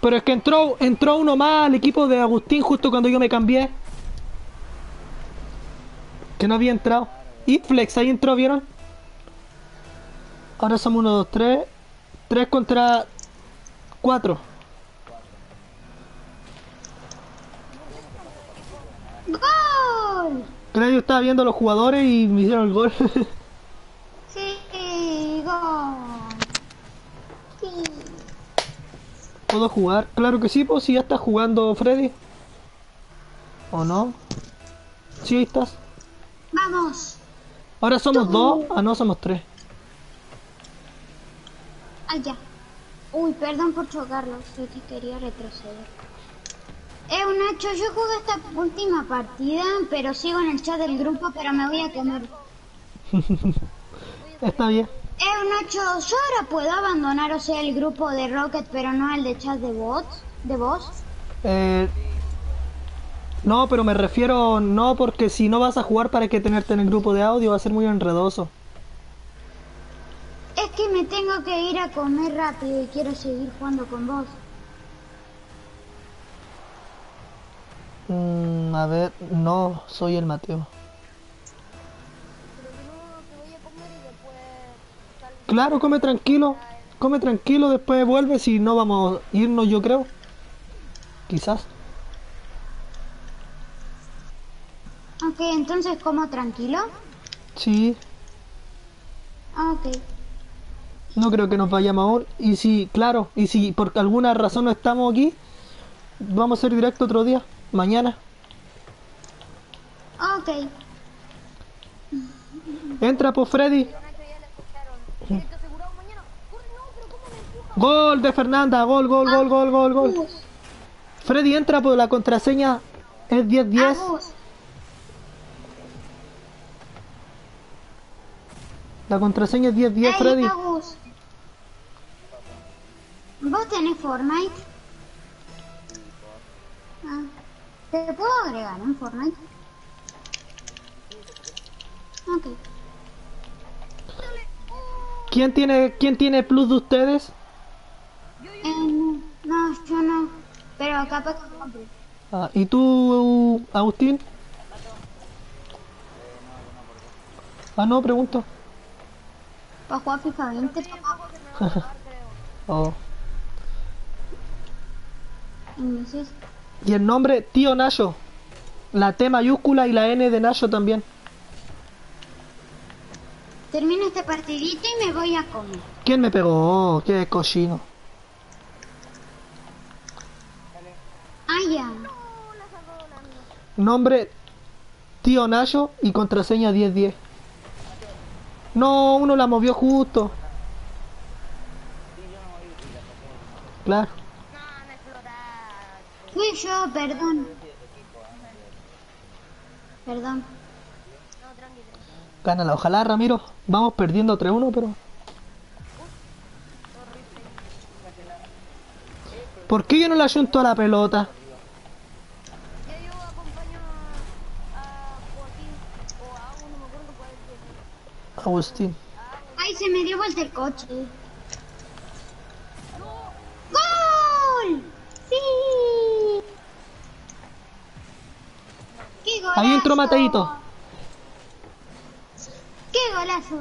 Pero es que entró, entró uno más al equipo de Agustín justo cuando yo me cambié. Que no había entrado. Itflex, ahí entró, ¿vieron? Ahora somos 1, 2, 3. 3 contra 4. ¡Gol! Creo que yo estaba viendo a los jugadores y me hicieron el gol. Sí, gol. Sí. ¿Puedo jugar? Claro que sí, pues si ya estás jugando Freddy. ¿O no? Sí, ahí estás. Vamos. Ahora somos dos. Ah, no, somos tres. Ah, ya. Uy, perdón por chocarlo. Sé que quería retroceder. Eh, Nacho, yo jugué esta última partida, pero sigo en el chat del grupo, pero me voy a comer. Está bien. Eh, Nacho, yo ahora puedo abandonar, o sea, el grupo de Rocket, pero no el de chat de bots, de voz. Eh, no, pero me refiero no porque si no vas a jugar para que tenerte en el grupo de audio va a ser muy enredoso. Es que me tengo que ir a comer rápido y quiero seguir jugando con vos. Mm, a ver, no, soy el Mateo. Pero no te voy a comer y después. sal- Claro, come tranquilo. Come tranquilo, después vuelves y no vamos a irnos, yo creo. Quizás. Ok, entonces como tranquilo. Sí, Ah, Ok. No creo que nos vayamos aún. Y si, claro, y si por alguna razón no estamos aquí, vamos a hacer directo otro día, mañana. Ok. Entra, pues Freddy. Gol de Fernanda, gol, gol, gol, gol, gol, gol. Freddy entra por la contraseña es 1010. Agus, La contraseña es 1010, Ey, Freddy. Agus. ¿Vos tenés Fortnite? Ah. ¿Te puedo agregar en Fortnite? Ok. ¿Quién tiene quién tiene plus de ustedes? Eh, no, no, yo no. Pero capaz que compre. Ah, ¿Y tú, Agustín? Ah, no, pregunto. ¿Para jugar FIFA 20? Oh. Y el nombre, tío Nayo. La T mayúscula y la N de Nayo también. termino esta partidita y me voy a comer. ¿Quién me pegó? Oh, qué cochino. Ah, ya. Nombre, tío Nayo y contraseña 1010. No, uno la movió justo. Claro. Fui yo, perdón. Perdón. Gánala, ojalá Ramiro. Vamos perdiendo 3-1, pero. ¿Por qué yo no le ayunto a la pelota? Agustín. Ay, se me dio vuelta el coche. ¡Gol! ¡Sí! ¡Qué golazo! Ahí entró Mateito. ¡Qué golazo!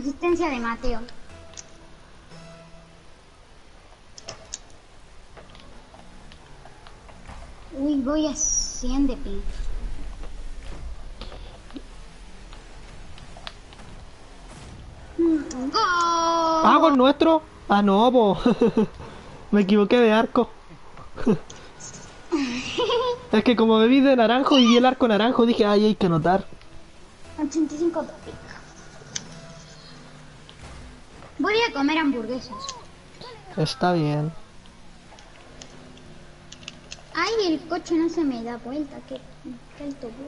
Asistencia de Mateo. Uy, voy a 100 de pin. Mm, ¡Gol! Ah, gol nuestro. Ah, no, po. Me equivoqué de arco. es que como vi de naranjo y vi el arco naranjo, dije, ay, hay que anotar. 85 de pica. Voy a comer hamburguesas. Está bien. Ay, el coche no se me da vuelta. Qué, qué la pelota.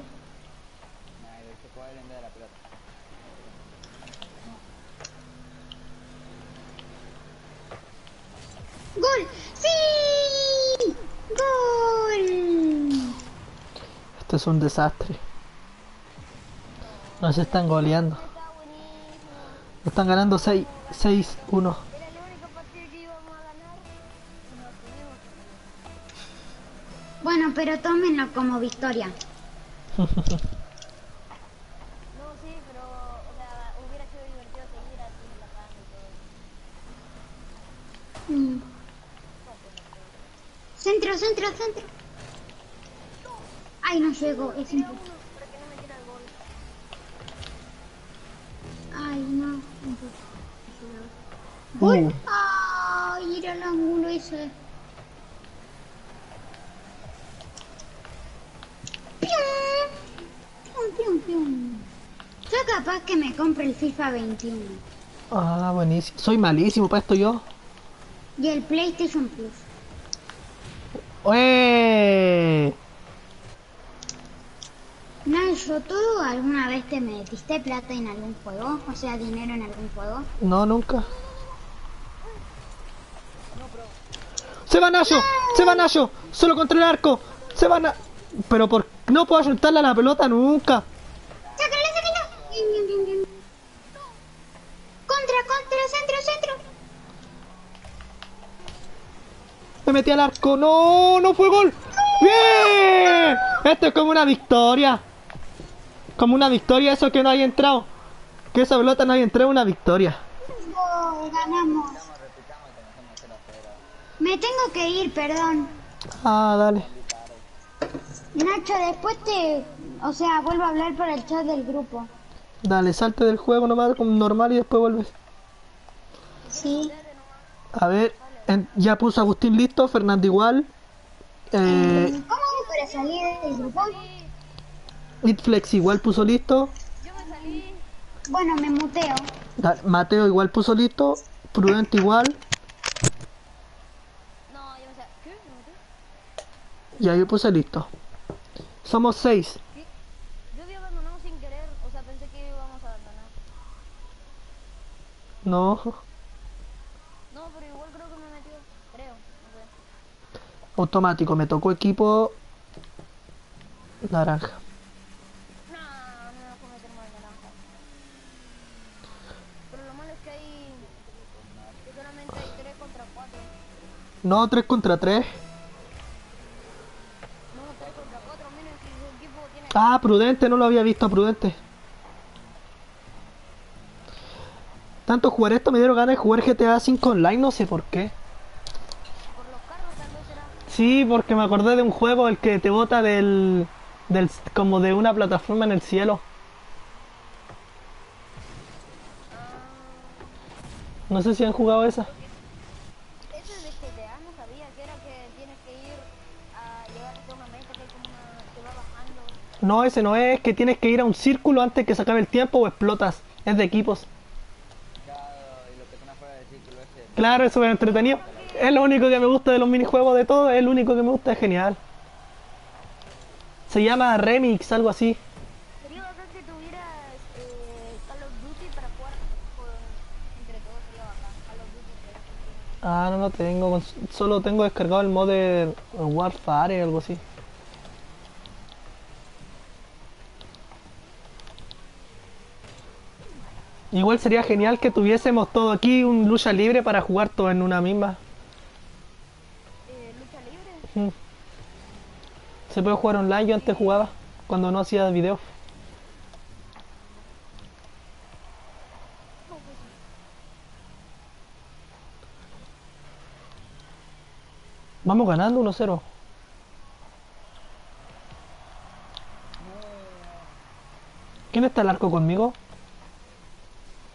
¡Gol! ¡Sí! ¡Gol! Esto es un desastre. Nos están goleando. Nos están ganando 6 6-1. Era el único partido que íbamos a ganar. Y nos tuvimos que Bueno, pero tómenlo como victoria. No, sí, pero, o sea, hubiera sido divertido seguir así en la casa y todo. Mm. Centro, centro, centro. Ay, no llego. Es no el gol. Ay, no. Uh, Ay, era el ángulo ese. ¡Pium! ¡Pium, pium, pium! Yo capaz que me compre el FIFA 21 ah, buenísimo. Soy malísimo para esto yo. y el PlayStation Plus. Nayo, ¿tú alguna vez te metiste plata en algún juego? O sea, dinero en algún juego. No, nunca. ¡Se va Nayo! ¡Se va Nayo! ¡Solo contra el arco! ¡Se va Na- Pero por no puedo ayuntarle a la pelota nunca. Metí al arco. ¡No! ¡No fue gol! ¡Bien! Esto es como una victoria. Como una victoria eso que no haya entrado. Que esa pelota no haya entrado una victoria. Ganamos. Estamos replicando que nos hacemos 0 a 0. Me tengo que ir, perdón. Ah, dale. Nacho, después te... O sea, vuelvo a hablar por el chat del grupo. Dale, salte del juego nomás como normal y después vuelves. Sí. A ver, en- ya puso Agustín listo, Fernando igual. Eh, ¿Cómo hago para salir del grupo? Itflex igual puso listo. Yo me salí. Bueno, me muteo. Da- Mateo igual puso listo. Prudente igual. No, yo me salí. ¿Qué? ¿Me metí? Ya yo puse listo. Somos seis. Yo había abandonado sin querer. O sea, pensé que íbamos a abandonar. No. No, pero igual creo que me metió. Creo. No sé. Automático, me tocó equipo naranja. No, no me dejó meter más naranja. Pero lo malo es que hay. Que solamente hay 3 contra 4. No, 3 contra 3. No, 3 contra 4. Miren su equipo tiene. Ah, prudente, no lo había visto prudente. Tanto jugar esto me dieron ganas de jugar GTA 5 online, no sé por qué. Por los carros tal vez será. Sí, porque me acordé de un juego el que te bota del, del como de una plataforma en el cielo. No sé si han jugado esa. Ese de GTA no sabía que era que tienes que ir a llegar a una meta que como una. que va bajando. No, ese no es, que tienes que ir a un círculo antes que se acabe el tiempo o explotas. Es de equipos. Claro, y lo que están afuera del círculo ese. Claro, eso es entretenido. Es lo único que me gusta de los minijuegos de todo, es el único que me gusta, es genial. Se llama Remix, algo así. Sería bacán que tuvieras eh, Call of Duty para jugar con, entre todos, sería bacán. Call of Duty. Ah, no lo tengo, con- solo tengo descargado el Modern Warfare, algo así. Igual sería genial que tuviésemos todo aquí, un lucha libre para jugar todo en una misma. Se puede jugar online, yo antes jugaba, cuando no hacía videos. Vamos ganando 1-0. ¿Quién está al arco conmigo?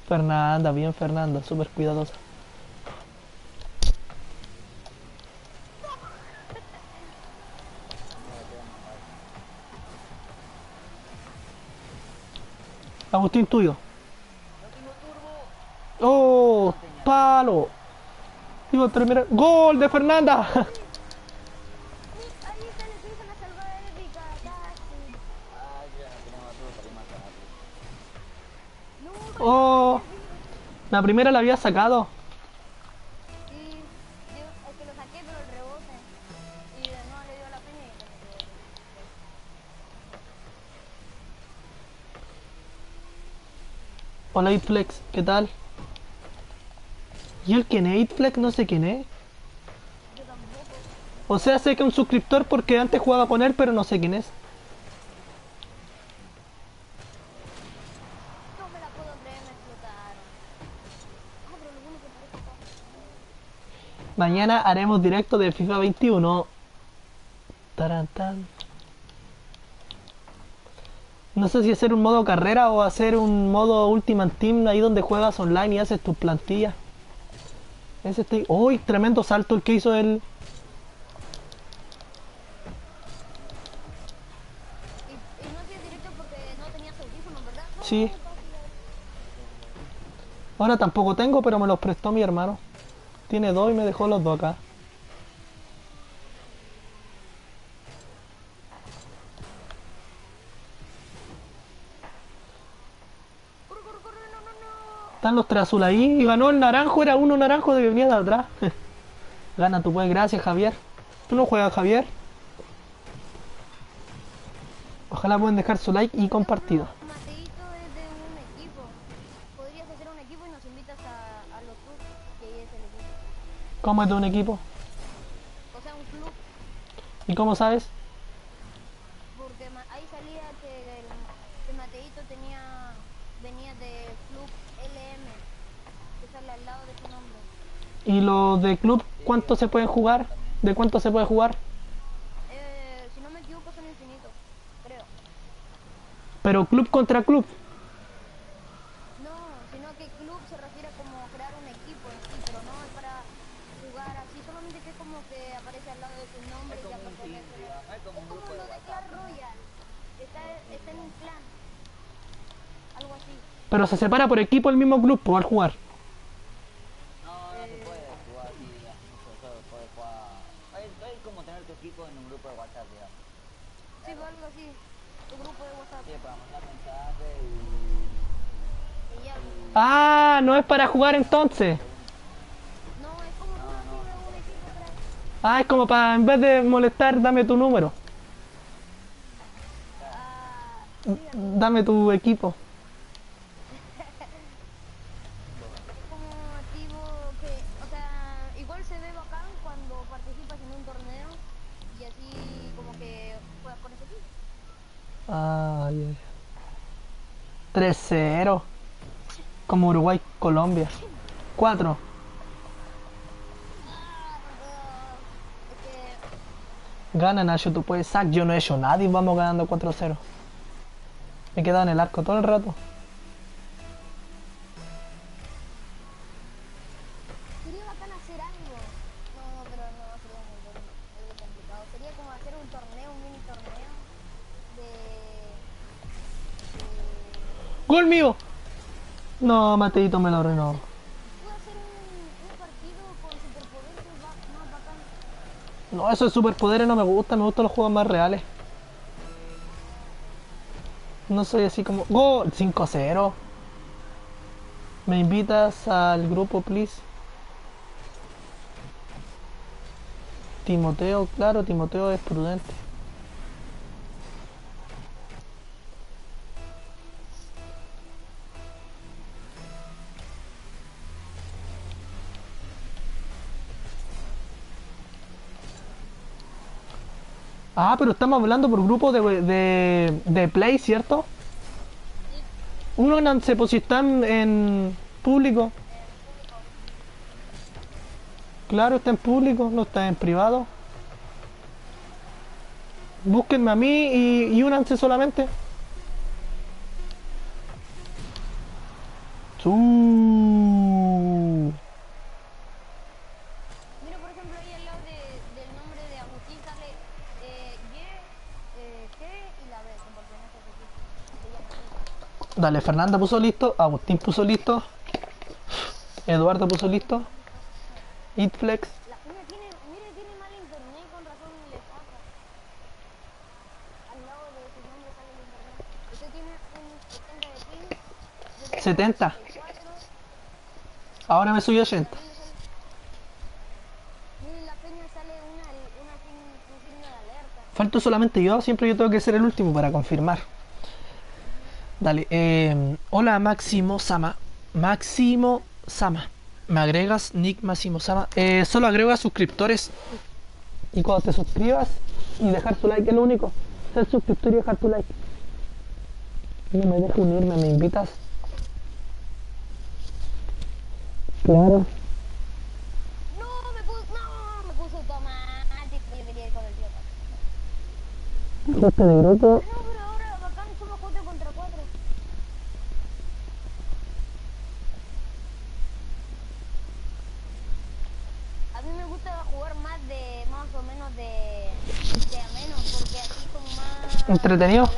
Fernanda, bien Fernanda, súper cuidadosa. Agustín, tuyo. ¡Oh! ¡Palo! Iba a terminar. ¡Gol de Fernanda! ¡Oh! La primera la había sacado. Hola Itflex, ¿qué tal? ¿Y el quién es Itflex? No sé quién es. O sea, sé que es un suscriptor porque antes jugaba con él, pero no sé quién es. Mañana haremos directo de FIFA 21. Taran, tan. No sé si hacer un modo carrera o hacer un modo Ultimate Team ahí donde juegas online y haces tus plantillas. Ese este... ¡Uy! tremendo salto el que hizo él. Y, y no hacías directo porque no tenías audífonos, ¿verdad? No, Sí. Ahora tampoco tengo, pero me los prestó mi hermano. Tiene dos y me dejó los dos acá. Corre, corre, corre, no, no, no. Están los tres azul ahí y ganó el naranjo, era uno naranjo de que venía de atrás. Gana tu pues, gracias Javier. ¿Tú no juegas Javier? Ojalá puedan dejar su like y compartido. Mateito es de un equipo. Podrías hacer un equipo y nos invitas a, a los clubs que ahí es el equipo. ¿Cómo es de un equipo? O sea, un club, ¿Y cómo sabes? porque ma- ahí salía que el, que Mateito tenía, venía de club LM, que sale al lado de su nombre. ¿Y los de club cuánto se pueden jugar? ¿De cuánto se puede jugar? Eh, si no me equivoco son infinitos, creo. Pero club contra club. No, sino que club se refiere a como crear un equipo en sí, pero no es para jugar así, solamente que es como que aparece al lado de tu nombre y. No es como lo de Clash Royale, está, está en un clan, algo así. Pero se separa por equipo el mismo club al jugar. No, no se puede jugar así, así solo solo puede jugar. Es, es como tener tu equipo en un grupo de WhatsApp, digamos. Sí, fue algo así, tu grupo de WhatsApp. Sí, para mandar mensajes y... Y ya, Ah, no es para jugar entonces. no, es como equipo atrás. Ah, es como para en vez de molestar, dame tu número. Ah, Dame tu equipo. es como activo que, o sea, igual se ve bacán cuando participas en un torneo y así como que juegas con ese equipo. Ay, ay. 3-0. Como Uruguay, Colombia. 4. Ah, no puedo. Es que Gana Nacho, tú puedes sac. Yo no he hecho nada y vamos ganando 4-0. Me he quedado en el arco todo el rato. ¡Gol mío! No, Mateito me lo arruinó. No, eso de superpoderes no me gusta, me gustan los juegos más reales. No soy así como... ¡Oh! 5-0. ¿Me invitas al grupo, please? Timoteo, claro, Timoteo es prudente. Ah, pero estamos hablando por grupo de, de, Play, ¿cierto? Únanse, pues si están en público. Claro, está en público, no está en privado. Búsquenme a mí y, y únanse solamente. Mira, por ejemplo, ahí al lado de- del nombre de Agustín sale eh, Y, eh, G y la B, como pertenece a ese equipo. Se llama así. Dale, Fernanda puso listo, Agustín puso listo, Eduardo puso listo, Itflex, La mira, tiene, mire, tiene mal internet, con razón le pasa. Al lado de su nombre sale el internet. Usted tiene un 70 de ping. yo tengo 70. 4, ahora me subió 80. Mire, la peña sale una, una sign- un signo de alerta. Falto solamente yo, siempre yo tengo que ser el último para confirmar. Dale, eh, hola Máximo Sama, Máximo Sama, ¿me agregas Nick Máximo Sama? Eh, solo agrego a suscriptores y cuando te suscribas y dejar tu like es lo único, ser suscriptor y dejar tu like. No me dejo unirme, ¿me invitas? Claro. No, me puso, no, me puso automático. Yo quería ir con el tío. Este de. No, pero ahora bacán somos 4 contra 4. A mí me gusta jugar más de, más o menos de, de a menos, porque así como más... ¿Entretenido?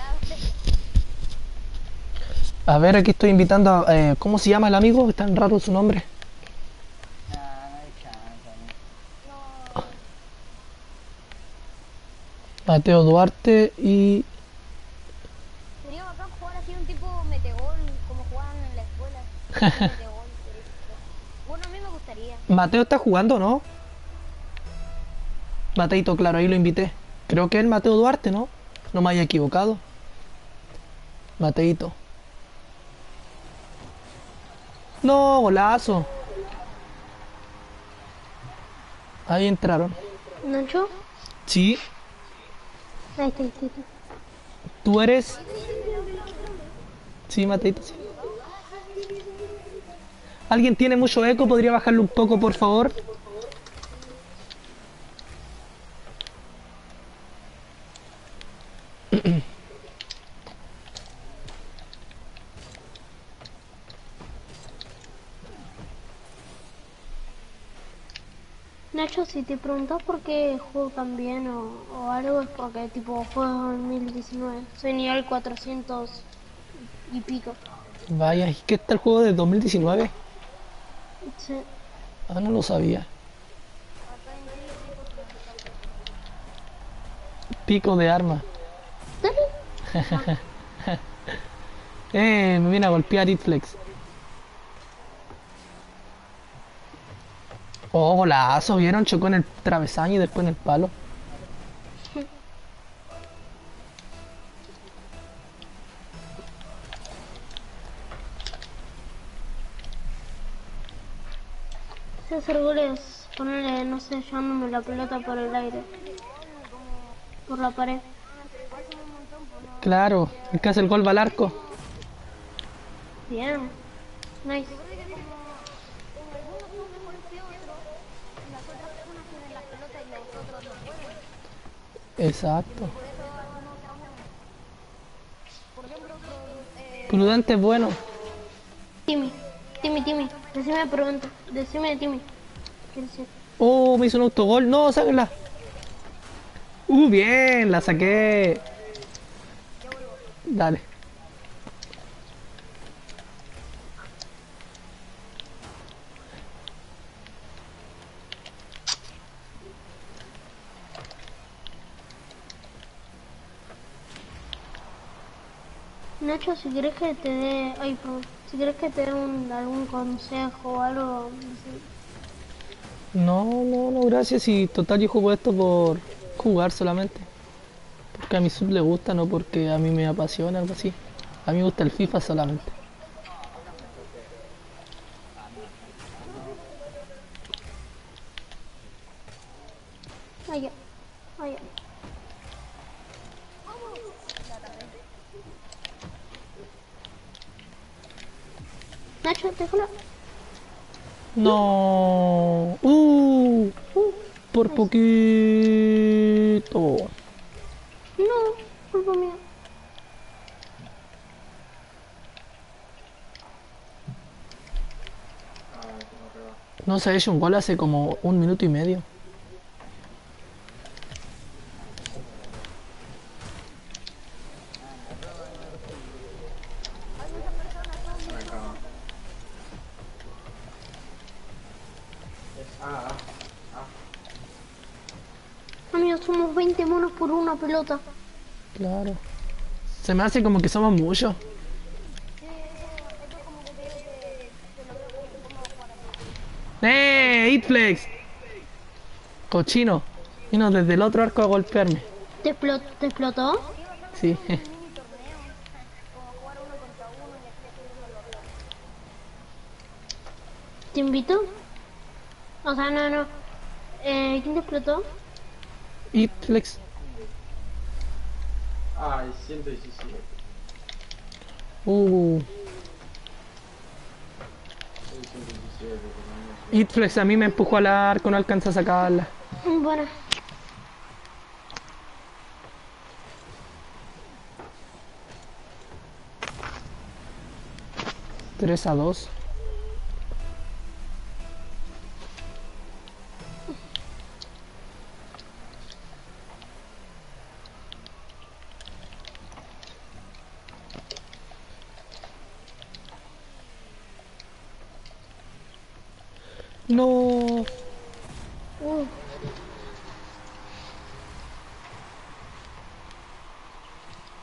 A ver, aquí estoy invitando a... eh, ¿Cómo se llama el amigo? Es tan raro su nombre. Mateo Duarte y... sería bacán jugar así un tipo metegol, como jugaban en la escuela. Metegol, sería- bueno, a mí me gustaría. Mateo está jugando, ¿no? Mateito, claro, ahí lo invité. Creo que es Mateo Duarte, ¿no? No me haya equivocado. Mateito. No, golazo. Ahí entraron. ¿Nacho? Sí, Ahí está, ahí está. tú eres... Sí, Mateito, sí. ¿Alguien tiene mucho eco? ¿Podría bajarlo un poco, por favor? Nacho, si te preguntas por qué juego tan bien o, o algo, es porque tipo juego en 2019. Soy nivel 400 y pico. Vaya, ¿y qué está el juego de 2019? Sí. Ah, no lo sabía. Pico de arma. eh, me viene a golpear Itflex. Oh, golazo, ¿vieron? Chocó en el travesaño y después en el palo. Sé hacer goles, ponerle, no sé, llevándome la pelota por el aire. Por la pared. Claro, el que hace el gol va al arco. Bien. Nice. Exacto. Prudente es bueno. Timmy. Timmy, Timmy. Decime pregunta. Decime Timmy. Oh, me hizo un autogol. No, sáquenla. Uh, bien, la saqué. Dale. Nacho, si quieres que te dé, ay, si quieres que te dé un, algún consejo o algo, sé. No, no, no, gracias. Y total yo juego esto por jugar solamente. Porque a mi sub le gusta, no porque a mí me apasiona, algo así. A mí me gusta el FIFA solamente. Ay, ya, ay, ya. Nacho, déjalo. No. Uh, uh, por poquito. No, culpa mía. No se ha hecho un gol hace como un minuto y medio. Amigos, somos 20 monos por una pelota. Claro. Se me hace como que somos muchos. ¡Eh! ¡Hitflex! Cochino. Vino desde el otro arco a golpearme. ¿Te, explo- te explotó? Sí. ¿Te invito? O sea, no, no. Eh, ¿Quién te explotó? Hitflex. Ay, 117. Uh. Soy 117, Hitflex a mí me empujó al arco, no alcanza a sacarla. Vamos embora. três a dois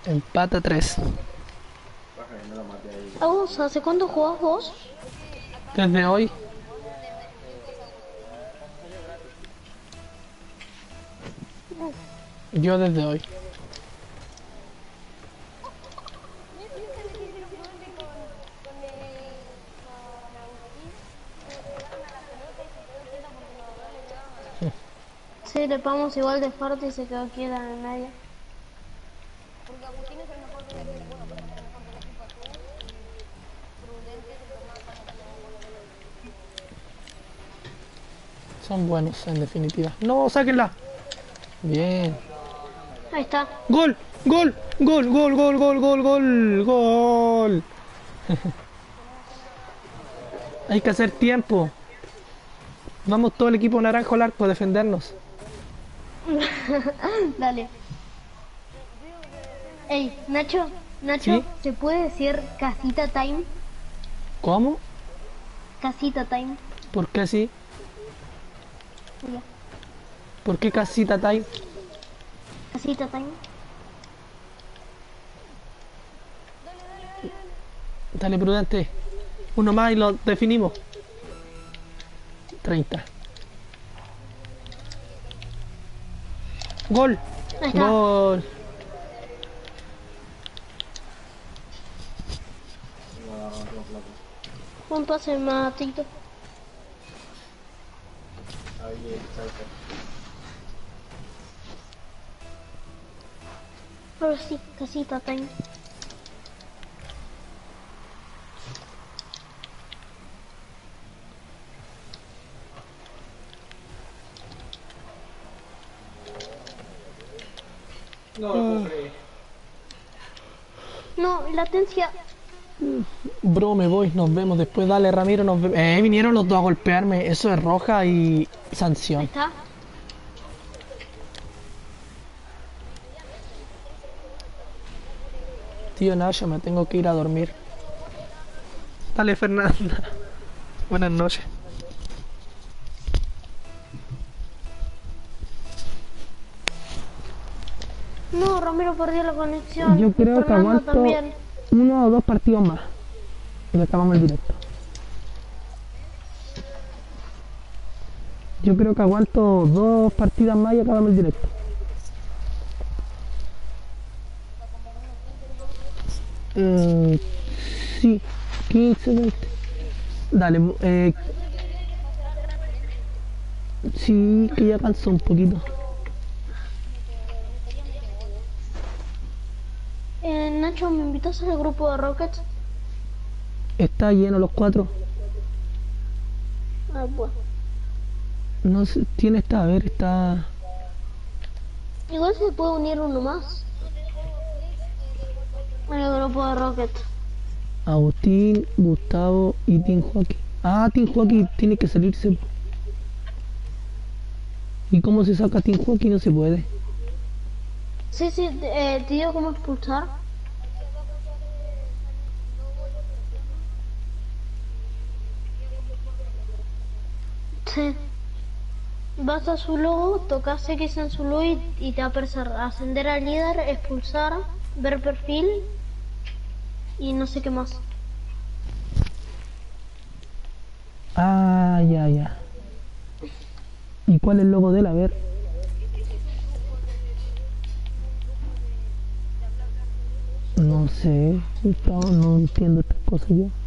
Empata 3. Baja que no lo maté ahí. ¿a vos? ¿Hace cuánto jugás vos? Desde hoy. Yo desde hoy. Sí, le pagamos igual de fuerte y se quedó quieta en medio. Porque Agustín es el mejor del equipo, bueno, pero es el mejor del equipo azul. Y Prudente es el que más gana también con el Son buenos en definitiva. No, sáquenla. Bien. Ahí está. Gol, gol, gol, gol, gol, gol, gol, gol, gol. Hay que hacer tiempo. Vamos todo el equipo naranjo al arco a defendernos. Dale. Ey, Nacho, Nacho, ¿Sí? ¿se puede decir casita time? ¿Cómo? Casita time. ¿Por qué así? ¿Por qué casita time? Casita time. Dale, prudente. Uno más y lo definimos. 30. Gol. Gol. Un pase más, Tito ahí exacto. Ahora sí, casita time. No, mm. no, latencia. Bro, me voy, nos vemos después. Dale, Ramiro, nos vemos. Eh, vinieron los dos a golpearme. Eso es roja y Ahí sanción. está. Tío Nacho, me tengo que ir a dormir. Dale, Fernanda. Buenas noches. No, Ramiro perdió la conexión. Yo creo que Fernando aguanto- también. uno o dos partidos más. Acabamos el directo. Yo creo que aguanto dos partidas más y acabamos el directo. Eh, sí, 15, 20. Dale, eh, sí, que ya cansó un poquito. Eh, Nacho, ¿me invitas al grupo de Rocket? Está lleno los cuatro. Ah, bueno. No sé, tiene esta, a ver, está. Igual se puede unir uno más. En el grupo de Rocket. Agustín, Gustavo y Tim Joaquín. Ah, Tim Joaquín tiene que salirse. ¿Y cómo se saca Tim Joaquín? No se puede. Sí, sí, eh, te digo cómo expulsar. Vas a su logo, tocas X en su logo y, te va a aparecer ascender al líder, expulsar, ver perfil y no sé qué más. Ah, ya, ya. ¿Y cuál es el logo de él? A ver. No sé, no entiendo estas cosas yo.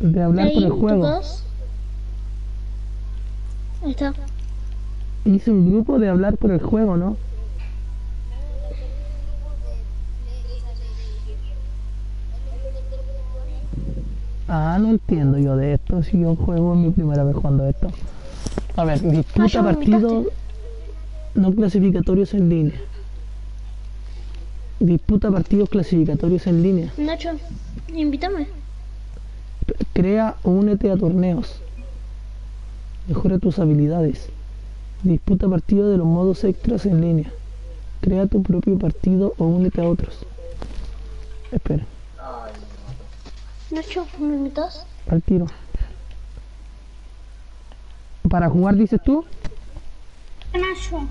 De hablar por el juego. tocas. Ahí está. Hice un grupo de hablar por el juego, ¿no? Ah, no entiendo yo de esto. Si yo juego, es mi primera vez jugando esto. A ver, disputa partidos no clasificatorios en línea. Disputa partidos clasificatorios en línea. Nacho, invítame. Crea o únete a torneos. Mejora tus habilidades. Disputa partidos de los modos extras en línea. Crea tu propio partido o únete a otros. Espera, Nacho, ¿me invitas? al tiro. Para jugar, dices tú. Nacho.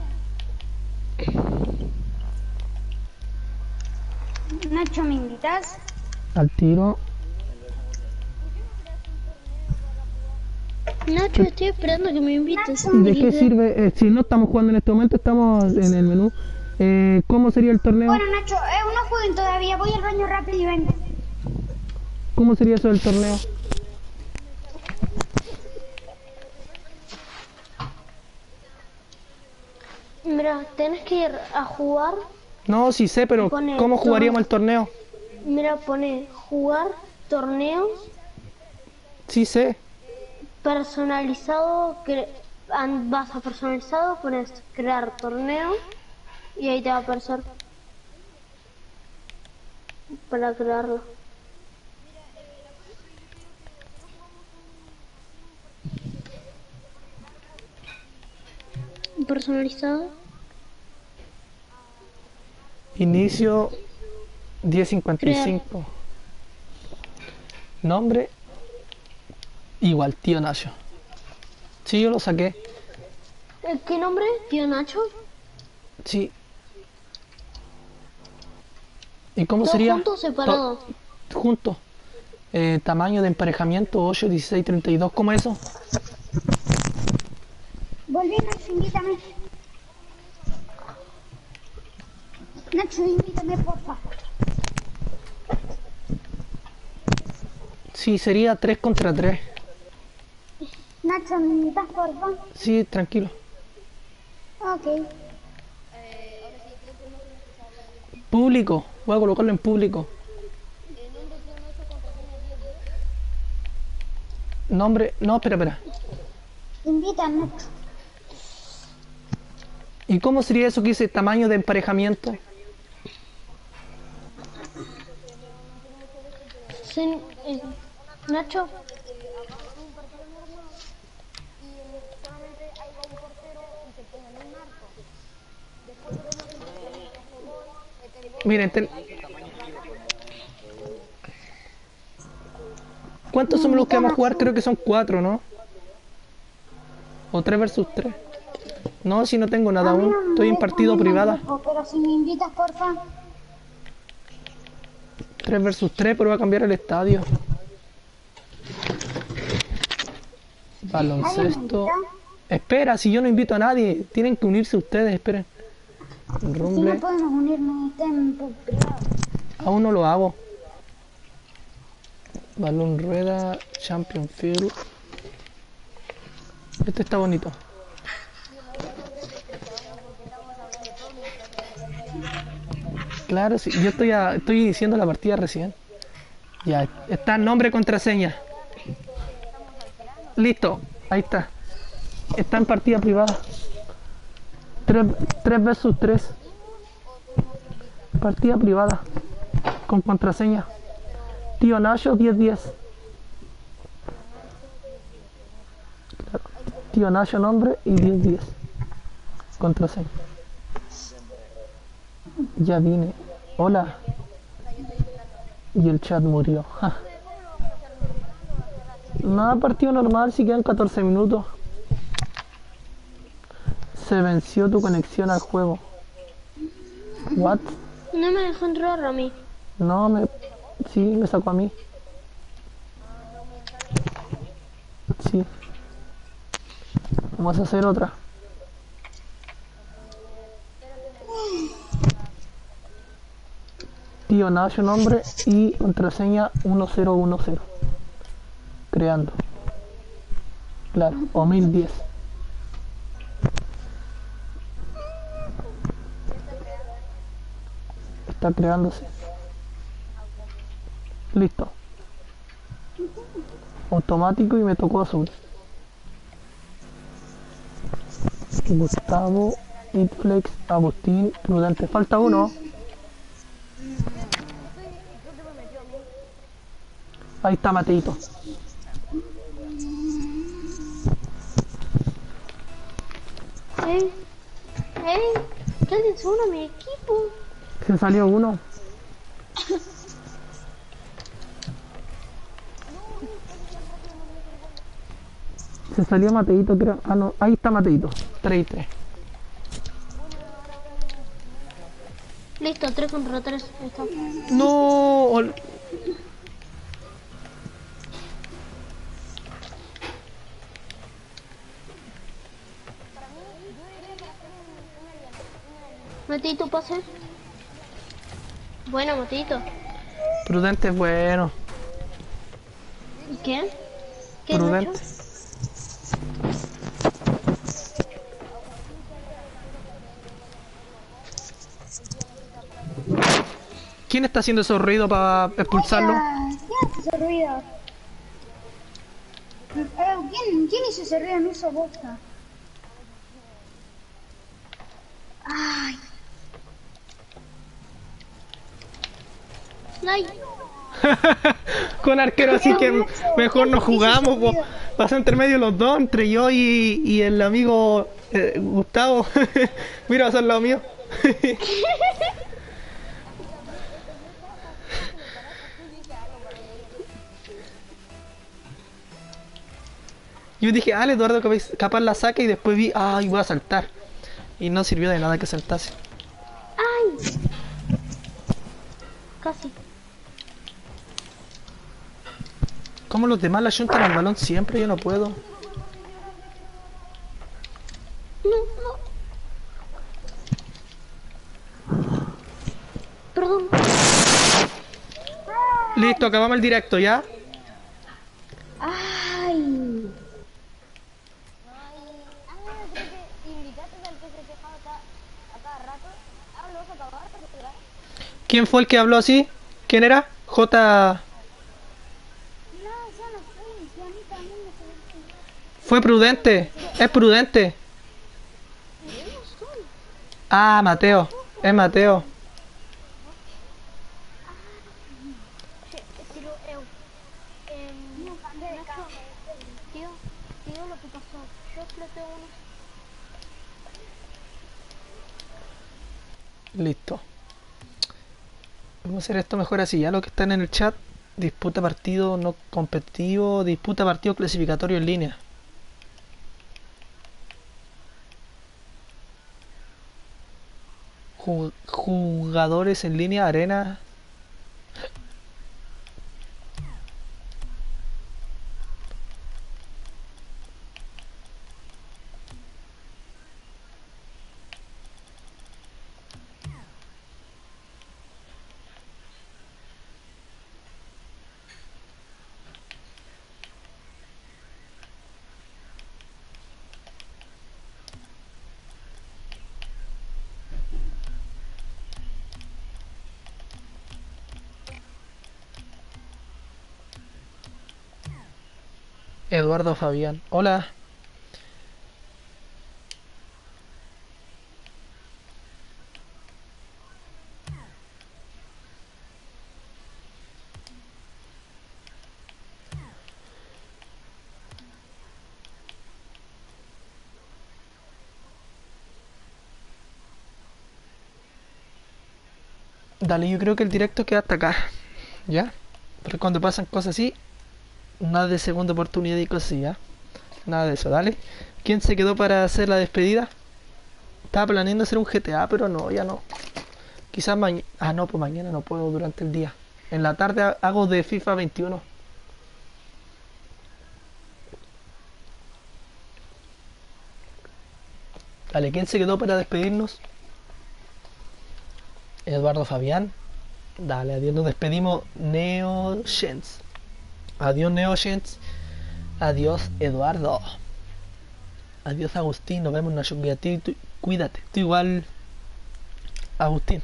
Nacho, ¿me invitas? Al tiro. Nacho, estoy esperando que me invites. ¿De qué sirve? eh, si no estamos jugando en este momento, estamos en el menú. Eh, ¿Cómo sería el torneo? Bueno, Nacho, eh, no jueguen todavía. Voy al baño rápido y vengo. ¿Cómo sería eso del torneo? Mira, tenés que ir a jugar. No, sí sé, pero ¿cómo jugaríamos el torneo? Mira, pone jugar torneos Sí sé. Personalizado. vas a personalizado, pones crear torneo y ahí te va a aparecer para crearlo. Personalizado. Inicio 1055. Nombre. Igual, tío Nacho. Sí, yo lo saqué. Eh, ¿Qué nombre? Tío Nacho. Sí. ¿Y cómo ¿Todos sería? juntos separados? To- Juntos. Eh, tamaño de emparejamiento 8, 16, 32. ¿Cómo es eso? Volví, Nacho, invítame. Nacho, invítame, porfa. Sí, sería 3 contra 3. Nacho, ¿me invitas, porfa? Sí, tranquilo. Ok. Público. Voy a colocarlo en público. Nombre. No, espera, espera. Invítame, Nacho. ¿Y cómo sería eso que dice tamaño de emparejamiento? Sí, eh, Nacho. Miren, ten- ¿cuántos somos los que vamos a jugar? Creo que son cuatro, ¿no? O 3 versus 3. No, si no tengo nada aún. Estoy en partido privada. Pero si me invitas, porfa. 3 versus 3, pero va a cambiar el estadio. Baloncesto. Espera, si yo no invito a nadie, tienen que unirse ustedes, esperen. Si no podemos unirnos, privado. aún no lo hago. Balón rueda, Champion Field. Este está bonito. Claro, sí, yo estoy, a- estoy diciendo la partida recién. Ya, está nombre, contraseña. Listo, ahí está. Está en partida privada. 3 versus 3. Partida privada. Con contraseña. Tío Nacho 1010. Claro. Tío Nacho nombre y 1010. Contraseña. Ya vine. Hola. Y el chat murió. Ja. Nada, partido normal, si quedan 14 minutos. Se venció tu conexión al juego. What? No me dejó entrar a mí. No, me... Sí, me sacó a mí. Sí. Vamos a hacer otra. Tío Nacho nombre y contraseña 1010. Creando. Claro, o 1010. Está creándose. Listo. Automático y me tocó azul. Gustavo, Itflex, Agustín, Prudente. Falta uno. Ahí está Mateito. ¡Ey! ¡Ey! ¿Qué haces uno a mi equipo? Se salió uno. Se salió Mateito, creo. Ah, no. Ahí está Mateito. 3 y 3. Listo, 3 contra 3. Está. No. ol- Matito, pase. Bueno, Matito. Prudente es bueno. ¿Y qué? ¿Qué Prudente. Nacho? ¿Quién está haciendo esos ruidos para expulsarlo? ¿Quién hace ese ruido? Eh, ¿quién, ¿Quién hizo ese ruido? No hizo boca. Ay, Con arquero así que mejor no jugamos. po. Pasó entre medio los dos, entre yo y, y el amigo eh, Gustavo. Mira, va a ser lado mío. Yo dije, ah, el Eduardo capaz la saca y después vi, ay, voy a saltar. Y no sirvió de nada que saltase. ay. Casi. ¿Cómo los demás la juntan al balón siempre? Yo no puedo. No, no. Perdón. Listo, acabamos el directo, ¿ya? ay. ¿Quién fue el que habló así? ¿Quién era? J... No, ya no fui, si a mí también me fue. Prudente. Es prudente. Ah, Mateo. Es Mateo. Listo. Vamos a hacer esto mejor así. Ya lo que están en el chat. Disputa partido no competitivo. Disputa partido clasificatorio en línea. Jugadores en línea, arena. Eduardo Fabián. Hola. Dale, yo creo que el directo queda hasta acá. ¿Ya? Pero cuando pasan cosas así, nada de segunda oportunidad y cosas así. Nada de eso, dale. ¿Quién se quedó para hacer la despedida? Estaba planeando hacer un GTA, pero no, ya no. Quizás mañana... Ah, no, pues mañana no puedo durante el día. En la tarde ha- hago de FIFA 21. Dale, ¿quién se quedó para despedirnos? Eduardo Fabián. Dale, adiós, nos despedimos. Neo Shens. Adiós, Neo Shens. Adiós, Eduardo. Adiós, Agustín. Nos vemos, Nacho. Cuídate, tú- cuídate. Tú igual, Agustín.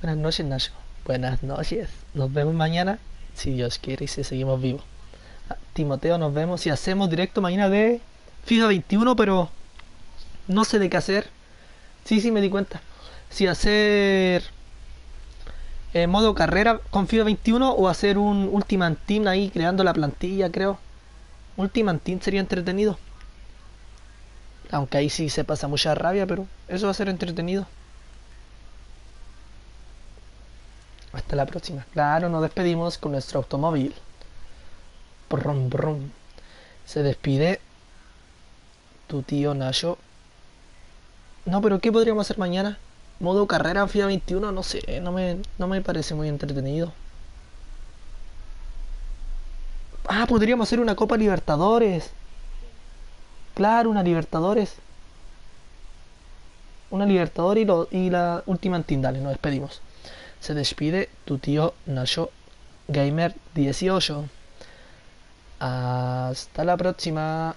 Buenas noches, Nacho. Buenas noches. Nos vemos mañana, si Dios quiere y si seguimos vivos. Ah, Timoteo, nos vemos. Si hacemos directo mañana de FIFA 21, pero no sé de qué hacer. Sí, sí, me di cuenta. Si hacer eh, modo carrera con FIFA 21 o hacer un Ultimate Team ahí creando la plantilla, creo. Ultimate Team sería entretenido. Aunque ahí sí se pasa mucha rabia, pero eso va a ser entretenido. Hasta la próxima. Claro, nos despedimos con nuestro automóvil. Brum, brum. Se despide tu tío Nacho. No, pero ¿qué podríamos hacer mañana? Modo carrera en FIFA 21, no sé, no me, no me parece muy entretenido. Ah, podríamos hacer una Copa Libertadores. Claro, una Libertadores. Una Libertadores y, lo- y la última Team. Dale, nos despedimos. Se despide tu tío Nacho Gamer 18. Hasta la próxima.